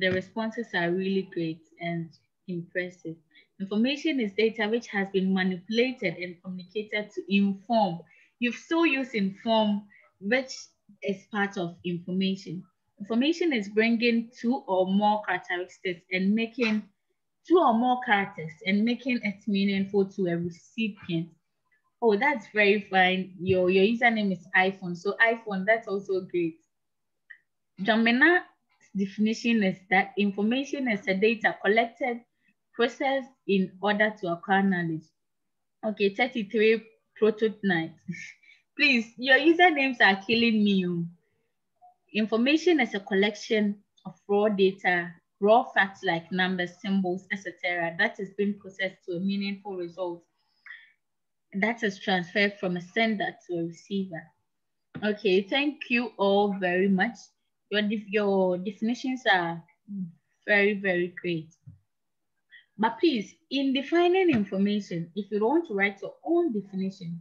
[SPEAKER 1] The responses are really great and impressive. Information is data which has been manipulated and communicated to inform. You've still used inform, which is part of information. Information is bringing two or more characteristics and making two or more characters and making it meaningful to a recipient. Oh, that's very fine. Your, your username is iPhone. So iPhone, that's also great. Jamina definition is that information is a data collected, processed in order to acquire knowledge. Okay, 33 prototype. Please, your usernames are killing me. Oh. Information is a collection of raw data, raw facts like numbers, symbols, etc. that is being processed to a meaningful result that is transferred from a sender to a receiver. Okay, thank you all very much. Your, your definitions are very, very great. But please, in defining information, if you want to write your own definition,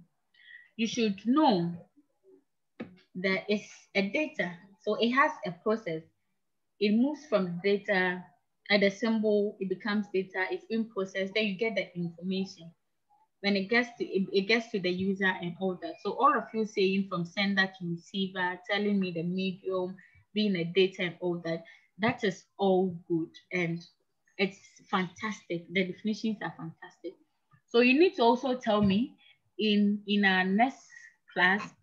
[SPEAKER 1] you should know that it's a data so it has a process. It moves from data at a symbol, it becomes data, it's being processed, then you get the information. When it gets to it, it gets to the user and all that. So all of you saying from sender to receiver, telling me the medium, being a data and all that, that is all good and it's fantastic. The definitions are fantastic. So you need to also tell me in in our next class,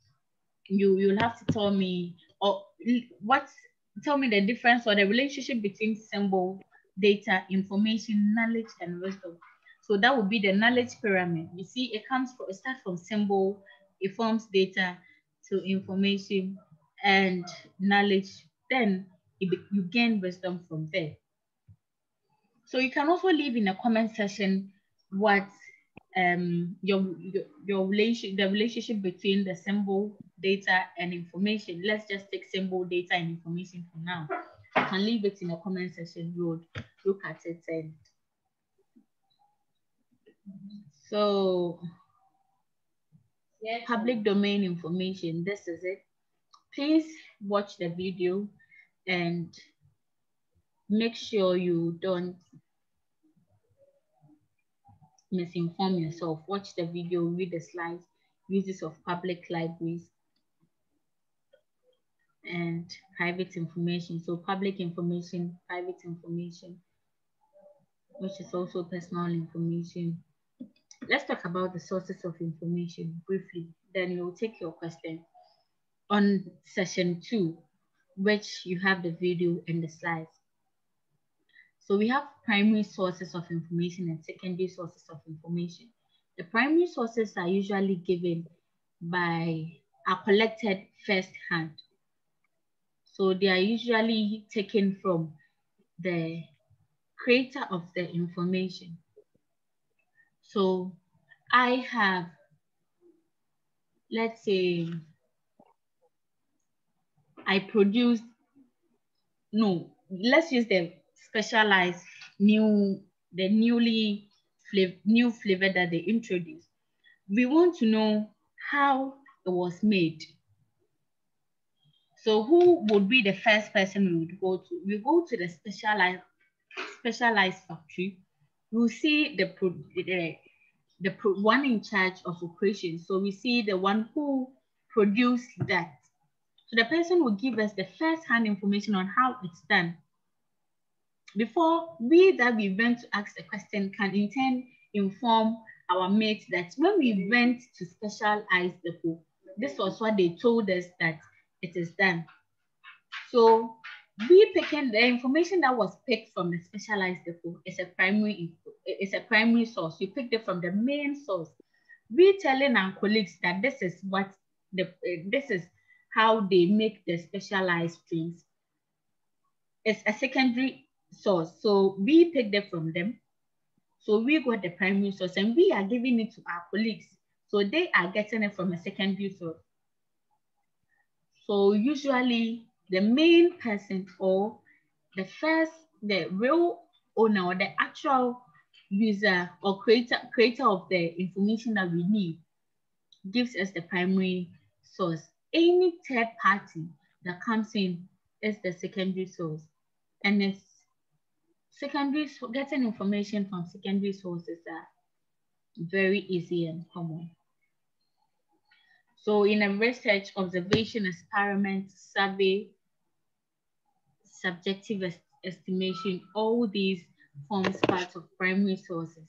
[SPEAKER 1] you you'll have to tell me or what tell me the difference or the relationship between symbol, data, information, knowledge, and wisdom. So that would be the knowledge pyramid. You see, it comes from it starts from symbol, it forms data to information and knowledge. Then it, you gain wisdom from there. So you can also leave in a comment section what um, your, your, your relation, the relationship between the symbol, data, and information. Let's just take symbol, data, and information for now. You can leave it in the comment section. We'll look at it and so public domain information, this is it. Please watch the video and make sure you don't misinform yourself. Watch the video, read the slides, uses of public libraries, and private information. So public information, private information, which is also personal information. Let's talk about the sources of information briefly, then we'll take your question. On session two, which you have the video and the slides. So we have primary sources of information and secondary sources of information. The primary sources are usually given by, are collected firsthand. So they are usually taken from the creator of the information. So I have, let's say, I produced, no, let's use the specialized new, the newly flavor, new flavor that they introduced. We want to know how it was made. So who would be the first person we would go to? We go to the specialized, specialized factory. We'll see the, the, the one in charge of operations. So we see the one who produced that. So the person will give us the first-hand information on how it's done. Before we that we went to ask the question can in turn inform our mates that when we went to specialize the depot, this was what they told us that it is done. So we picking the information that was picked from the specialized depot is a primary is a primary source. You picked it from the main source. We telling our colleagues that this is what the uh, this is how they make the specialized streams. It's a secondary source. So we picked it from them. So we got the primary source and we are giving it to our colleagues. So they are getting it from a secondary source. So usually the main person or the first, the real owner or the actual user or creator, creator of the information that we need gives us the primary source. Any third party that comes in is the secondary source. And it's secondary, getting information from secondary sources are very easy and common. So in a research, observation, experiment, survey, subjective est estimation, all these forms part of primary sources.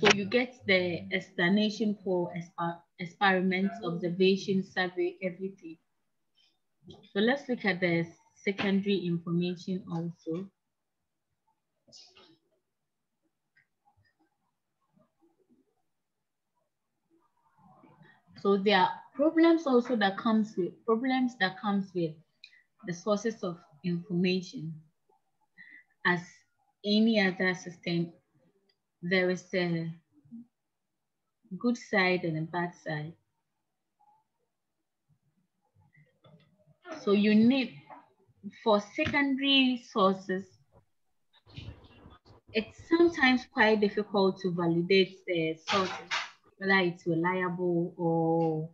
[SPEAKER 1] So you get the explanation for experiments, observation, survey, everything. So let's look at the secondary information also. So there are problems also that comes with problems that comes with the sources of information. As any other system, there is a good side and a bad side. So you need, for secondary sources, it's sometimes quite difficult to validate the sources, whether it's reliable or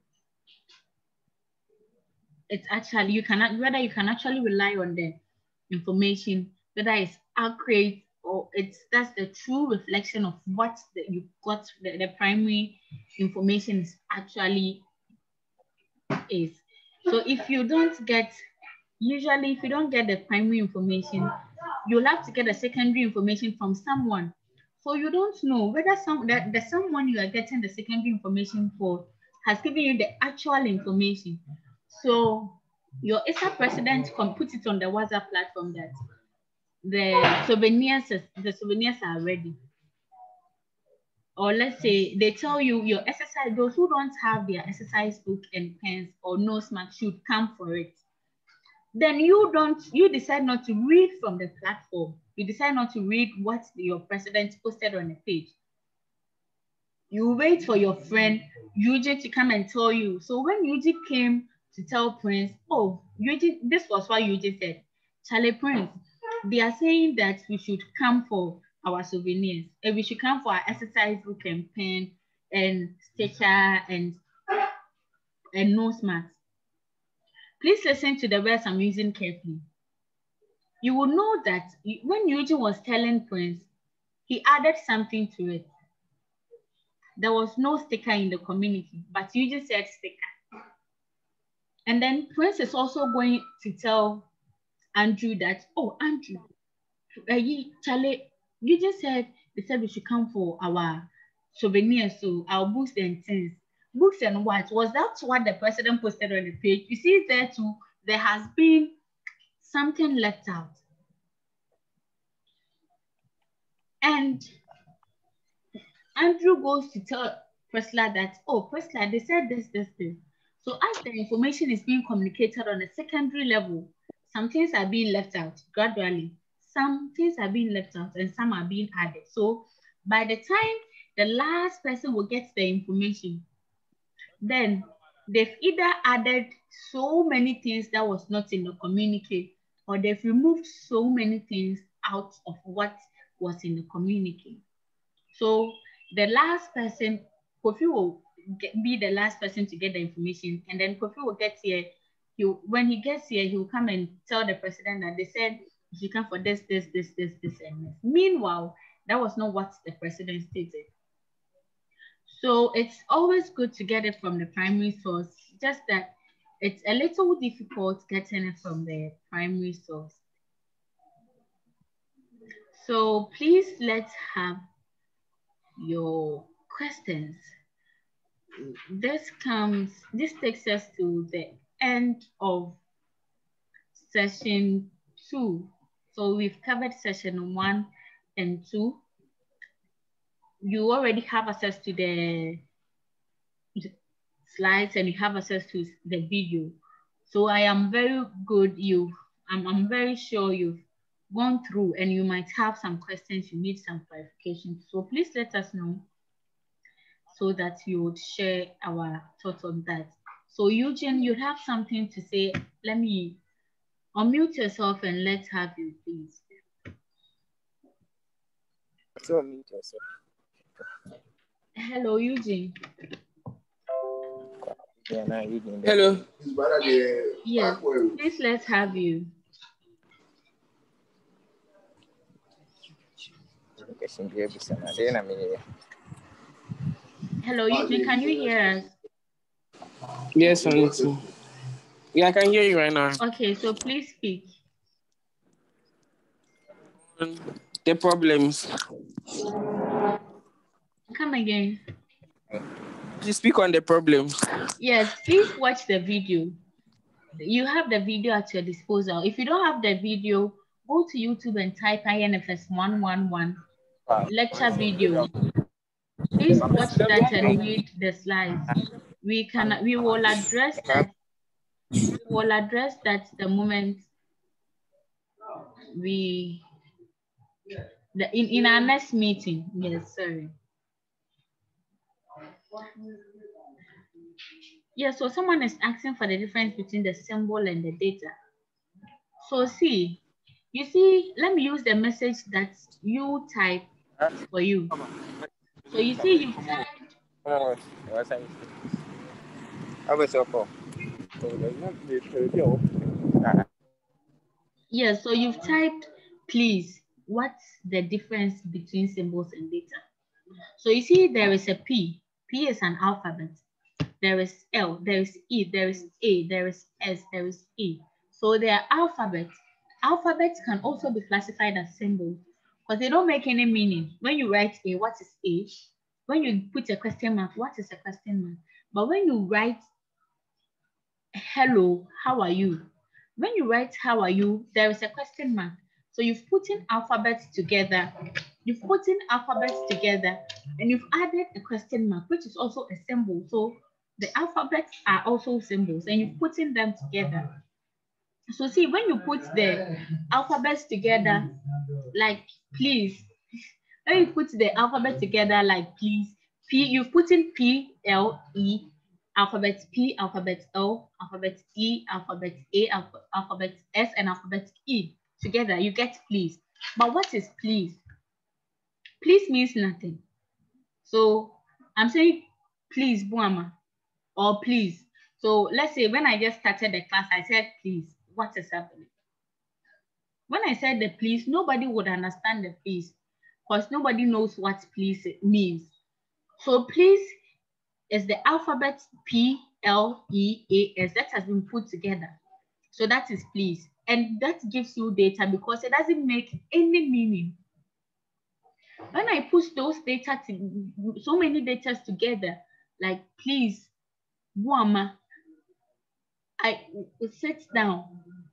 [SPEAKER 1] it's actually you cannot whether you can actually rely on the information whether it's accurate or it's that's the true reflection of what the, you got the, the primary information is actually is. So if you don't get usually if you don't get the primary information you'll have to get the secondary information from someone so you don't know whether some that the someone you are getting the secondary information for has given you the actual information so your ESA president can put it on the WhatsApp platform that the souvenirs, the souvenirs are ready. Or let's say they tell you your exercise, those who don't have their exercise book and pens or no smart should come for it. Then you don't, you decide not to read from the platform. You decide not to read what your president posted on the page. You wait for your friend Eugene to come and tell you. So when Eugene came to tell Prince, oh, Eugene, this was what Eugene said. Charlie Prince, they are saying that we should come for our souvenirs and we should come for our exercise book and pen and stitcher and and nose mask. Please listen to the words I'm using carefully. You will know that when Eugene was telling Prince, he added something to it. There was no sticker in the community, but Eugene said sticker. And then Prince is also going to tell Andrew that, oh, Andrew, uh, Charlie, you just said they said we should come for our souvenirs, so our books and things. Books and what? Was that what the president posted on the page? You see there too, there has been something left out. And Andrew goes to tell Priscilla that, oh, Priscilla, they said this, this, this. So as the information is being communicated on a secondary level, some things are being left out gradually. Some things are being left out and some are being added. So by the time the last person will get the information, then they've either added so many things that was not in the communique or they've removed so many things out of what was in the communique. So the last person, Kofi will get, be the last person to get the information. And then Kofi will get here. He, when he gets here, he will come and tell the president that they said, you come for this, this, this, this, this, and this. Meanwhile, That was not what the president stated. So it's always good to get it from the primary source, just that it's a little difficult getting it from the primary source. So please let's have your questions. This comes, this takes us to the end of session two. So we've covered session one and two. You already have access to the slides and you have access to the video. So I am very good. You, I'm, I'm very sure you've gone through and you might have some questions, you need some clarification. So please let us know so that you would share our thoughts on that. So Eugene, you have something to say. Let me unmute yourself and let's have you, please.
[SPEAKER 8] So unmute yourself.
[SPEAKER 1] Hello, Eugene.
[SPEAKER 8] Yeah, now Eugene. Hello.
[SPEAKER 1] Yes, please let's have you. Hello, Eugene, can you hear us?
[SPEAKER 8] Yes, I to. Yeah, I can hear you right now.
[SPEAKER 1] Okay, so please speak.
[SPEAKER 8] The problems.
[SPEAKER 1] Come again.
[SPEAKER 8] You speak on the problems.
[SPEAKER 1] Yes, please watch the video. You have the video at your disposal. If you don't have the video, go to YouTube and type INFS 111 lecture video. Please watch that and read the slides. We can we will address that. We will address that the moment we the, in, in our next meeting. Yes, sorry. Yeah, so someone is asking for the difference between the symbol and the data. So see, you see, let me use the message that you type for you. So you see, you typed. Yeah, so you've typed, please, what's the difference between symbols and data? So you see, there is a P. Is an alphabet. There is L, there is E, there is A, there is S, there is E. So they are alphabets. Alphabets can also be classified as symbols because they don't make any meaning. When you write A, what is A? When you put a question mark, what is a question mark? But when you write hello, how are you? When you write how are you, there is a question mark. So you've put in alphabets together, you've put in alphabets together, and you've added a question mark, which is also a symbol. So the alphabets are also symbols, and you've put in them together. So see, when you put the alphabets together, like please, when you put the alphabet together, like please, P, you've put in P, L, E, alphabet P, alphabet L, alphabet E, alphabet A, alph alphabet S, and alphabet E together, you get please. But what is please? Please means nothing. So I'm saying please, Buama, or please. So let's say when I just started the class, I said please what is happening. When I said the please, nobody would understand the please because nobody knows what please means. So please is the alphabet P, L, E, A, S that has been put together. So that is please. And that gives you data because it doesn't make any meaning. When I push those data, to, so many data together, like please, Buama, I sit down,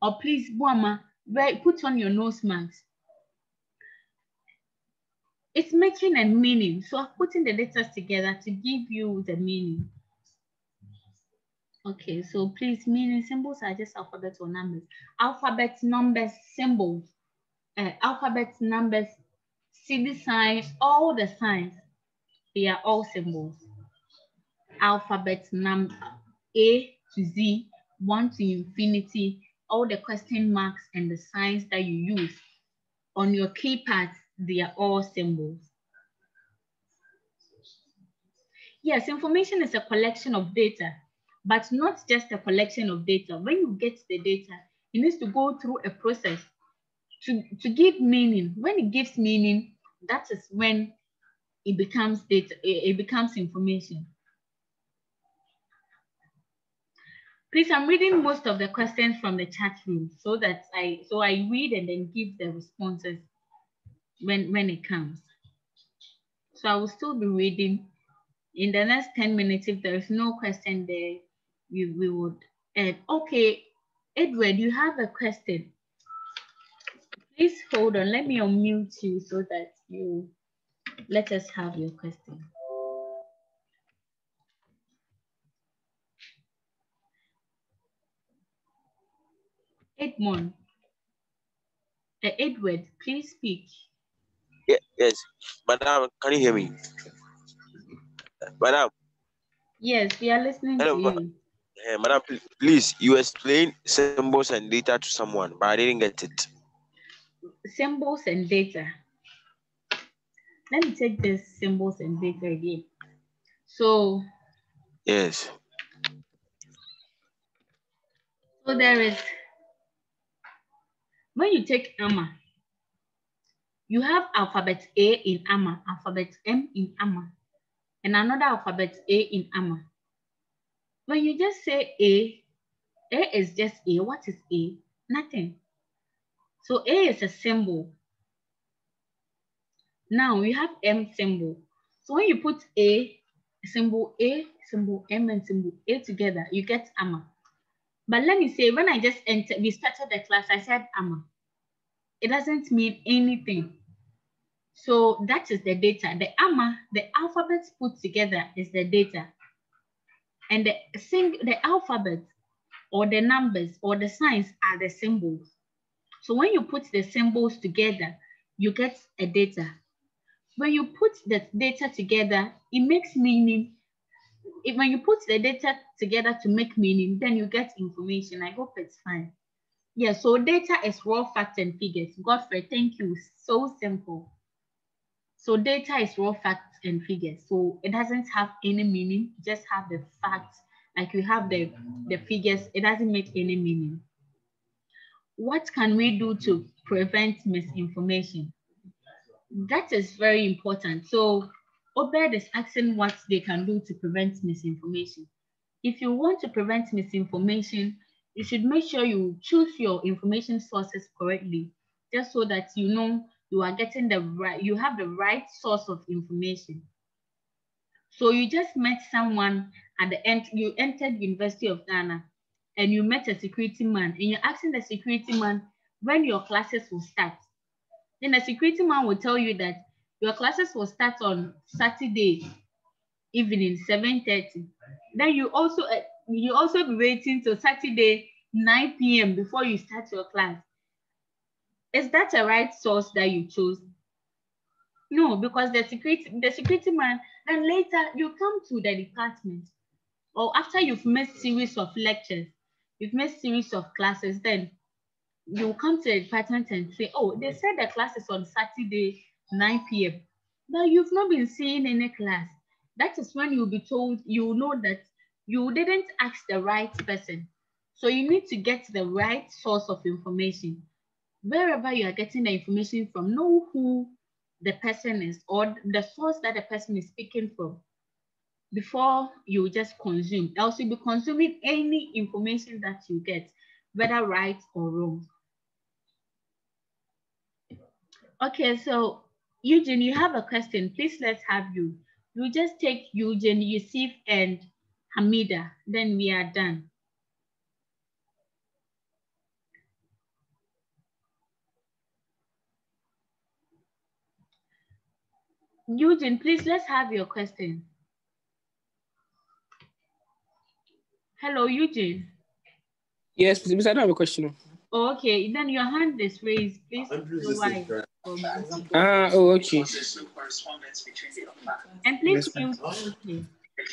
[SPEAKER 1] or please, Buama, put on your nose mask. It's making a meaning. So I'm putting the letters together to give you the meaning. Okay, so please, meaning symbols are just alphabet or numbers. Alphabet, numbers, symbols, uh, alphabet, numbers, see signs, all the signs, they are all symbols. Alphabet, number, A to Z, 1 to infinity, all the question marks and the signs that you use on your keypad, they are all symbols. Yes, information is a collection of data, but not just a collection of data. When you get the data, it needs to go through a process to, to give meaning. When it gives meaning, that is when it becomes data, it becomes information. Please, I'm reading most of the questions from the chat room so that I so I read and then give the responses when when it comes. So I will still be reading. In the next 10 minutes, if there is no question there, we, we would end. Okay, Edward, you have a question. Please hold on. Let me unmute you so that you let us have your question. Edmond. Uh, Edward, please speak.
[SPEAKER 3] Yeah, yes, Madam, can you hear me? Madam.
[SPEAKER 1] Yes, we are listening Hello, to you.
[SPEAKER 3] Uh, Madam, please, you explain symbols and data to someone, but I didn't get it.
[SPEAKER 1] Symbols and data. Let me take this symbols and data again. So.
[SPEAKER 3] Yes.
[SPEAKER 1] So there is, when you take AMA, you have alphabet A in AMA, alphabet M in AMA, and another alphabet A in AMA. When you just say A, A is just A. What is A? Nothing. So A is a symbol. Now we have M symbol. So when you put A, symbol A, symbol M, and symbol A together, you get AMA. But let me say, when I just entered, we started the class, I said AMA. It doesn't mean anything. So that is the data. The AMA, the alphabets put together is the data. And the, sing, the alphabet or the numbers or the signs are the symbols. So when you put the symbols together, you get a data. When you put the data together, it makes meaning. If, when you put the data together to make meaning, then you get information. I hope it's fine. Yeah, so data is raw facts and figures. Godfrey, thank you. So simple. So data is raw facts and figures. So it doesn't have any meaning, just have the facts. Like you have the, the figures, it doesn't make any meaning. What can we do to prevent misinformation? That is very important. So Obed is asking what they can do to prevent misinformation. If you want to prevent misinformation, you should make sure you choose your information sources correctly, just so that you know you are getting the right, you have the right source of information. So you just met someone at the end, you entered University of Ghana and you met a security man and you're asking the security man when your classes will start. Then the security man will tell you that your classes will start on Saturday evening, 7.30. Then you also, uh, you also be waiting till Saturday, 9 p.m. before you start your class. Is that a right source that you chose? No, because the security, the security man, then later you come to the department or after you've made series of lectures, you've made series of classes, then you come to the department and say, oh, they said the class is on Saturday, 9 p.m. But you've not been seeing any class. That is when you'll be told, you know that you didn't ask the right person. So you need to get the right source of information wherever you are getting the information from, know who the person is or the source that the person is speaking from before you just consume. Else you'll be consuming any information that you get, whether right or wrong. Okay, so Eugene, you have a question. Please let's have you. You just take Eugene, Yusuf, and Hamida, then we are done. Eugene, please let's have your question. Hello, Eugene.
[SPEAKER 10] Yes, please, I don't have a question.
[SPEAKER 1] Oh, okay, then your hand is raised. Please why.
[SPEAKER 10] Ah, oh, okay.
[SPEAKER 1] And please mute. Okay.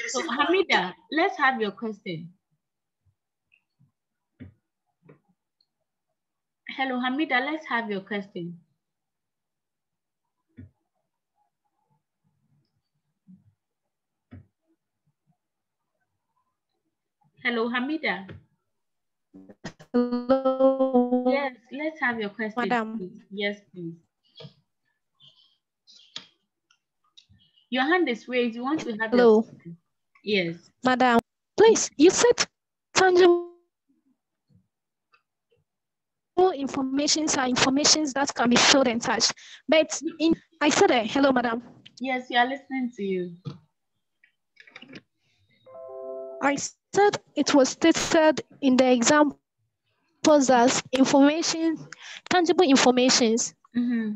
[SPEAKER 1] So, Hamida, let's have your question. Hello, Hamida, let's have your question. Hello, Hamida.
[SPEAKER 11] Hello.
[SPEAKER 1] Yes, let's have your question.
[SPEAKER 11] Madam.
[SPEAKER 1] Please. Yes, please. Your hand is raised. You want to have
[SPEAKER 11] Hello.
[SPEAKER 1] Yes.
[SPEAKER 11] Madam, please, you said tangible informations are informations that can be filled and touched. But in I said uh, hello, madam.
[SPEAKER 1] Yes, we are listening to you.
[SPEAKER 11] I said it was stated in the examples as information, tangible informations
[SPEAKER 1] mm-hmm.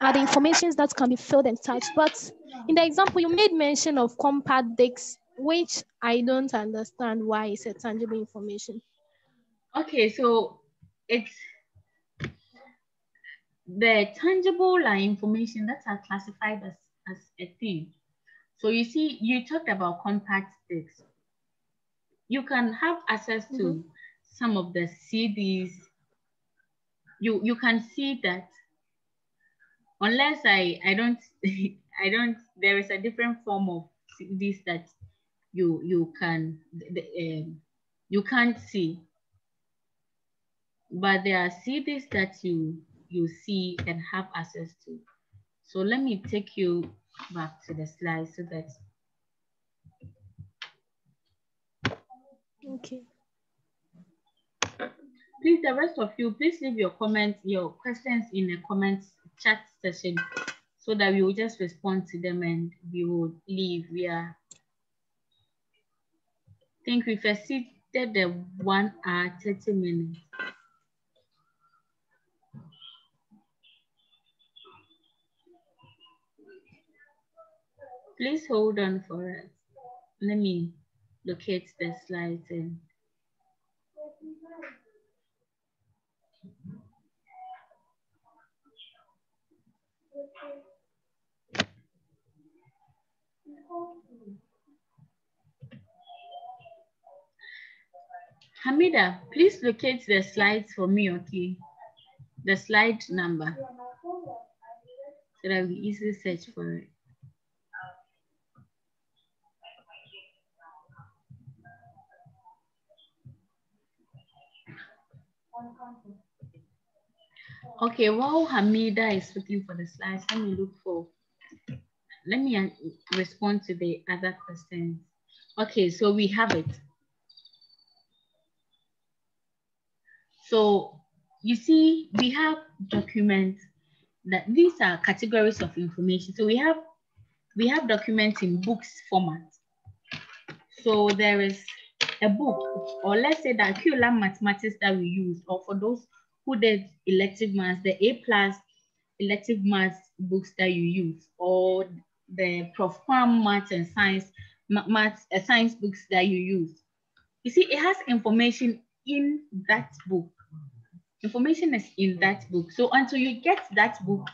[SPEAKER 11] are the informations that can be filled and touched. But in the example, you made mention of compact discs, which I don't understand why it's a tangible information.
[SPEAKER 1] Okay, so it's the tangible like, information that are classified as, as a thing. So you see, you talked about compact discs. You can have access to mm -hmm. some of the CDs. You you can see that unless I I don't I don't there is a different form of CDs that you you can the, um, you can't see but there are CDs that you you see and have access to. So let me take you back to the slide so that.
[SPEAKER 11] Okay.
[SPEAKER 1] Please, the rest of you, please leave your comments, your questions in the comments chat session so that we will just respond to them and we will leave. We are, I think we've exceeded the one hour, 30 minutes. Please hold on for us. Let me locate the slides and Hamida, please locate the slides for me, okay? The slide number, so that we easily search for it. Okay, while Hamida is looking for the slides, let me look for, let me uh, respond to the other questions. Okay, so we have it. So you see, we have documents that these are categories of information. So we have we have documents in books format. So there is a book, or let's say the curriculum mathematics that we use, or for those who did elective maths, the A plus elective maths books that you use, or the Prof. Kwam maths and science maths uh, science books that you use. You see, it has information in that book. Information is in that book. So until you get that book,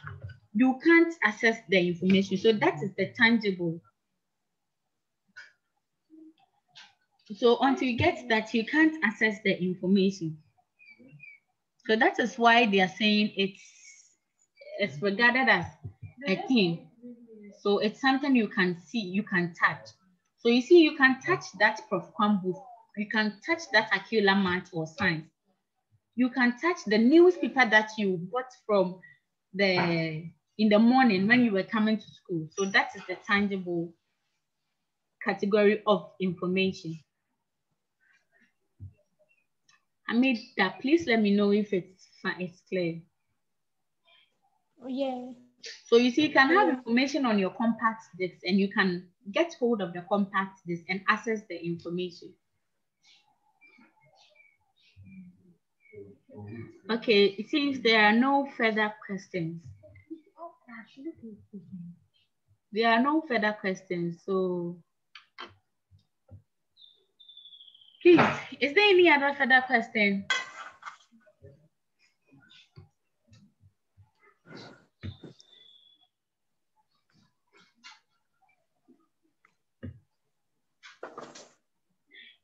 [SPEAKER 1] you can't access the information. So that is the tangible So until you get that, you can't access the information. So that is why they are saying it's it's regarded as a thing. So it's something you can see, you can touch. So you see, you can touch that Prof. Kwam book, you can touch that Aki-Ola math or science. You can touch the newspaper that you bought from the in the morning when you were coming to school. So that is the tangible category of information. Amida, please let me know if it's it's clear.
[SPEAKER 11] Oh, yeah.
[SPEAKER 1] So you see, you can have information on your compact disc and you can get hold of the compact disc and access the information. Okay, it seems there are no further questions. There are no further questions, so Please, is there any other further question?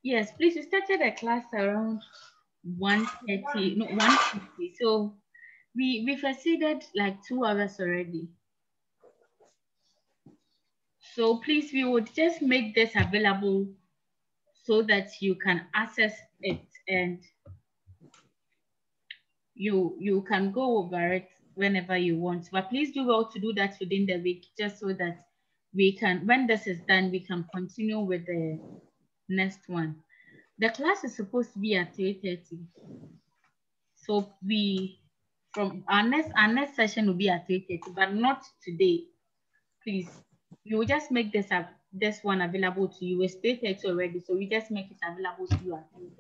[SPEAKER 1] Yes, please, we started the class around 1.30, no, 1.50. So we, we've exceeded like two hours already. So please, we would just make this available so that you can access it and you you can go over it whenever you want. But please do well to do that within the week just so that we can, when this is done, we can continue with the next one. The class is supposed to be at 3.30. So we, from our next, our next session will be at 3.30, but not today. Please, we will just make this up, this one available to you. It's 3.30 already, so we just make it available to you at 3.30.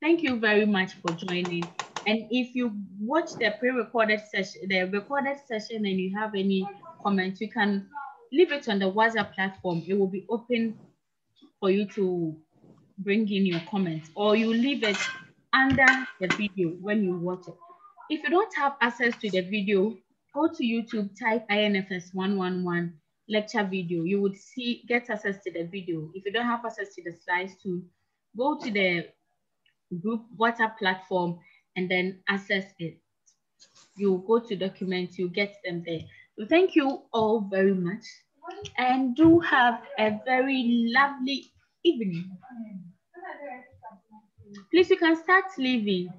[SPEAKER 1] Thank you very much for joining. And if you watch the pre-recorded session, the recorded session and you have any comments, you can leave it on the WhatsApp platform. It will be open for you to bring in your comments or you leave it under the video when you watch it. If you don't have access to the video, go to YouTube, type INFS 111 lecture video. You would see, get access to the video. If you don't have access to the slides too, go to the group WhatsApp platform and then access it. You go to documents, you get them there. So thank you all very much and do have a very lovely evening. Please, you can start leaving.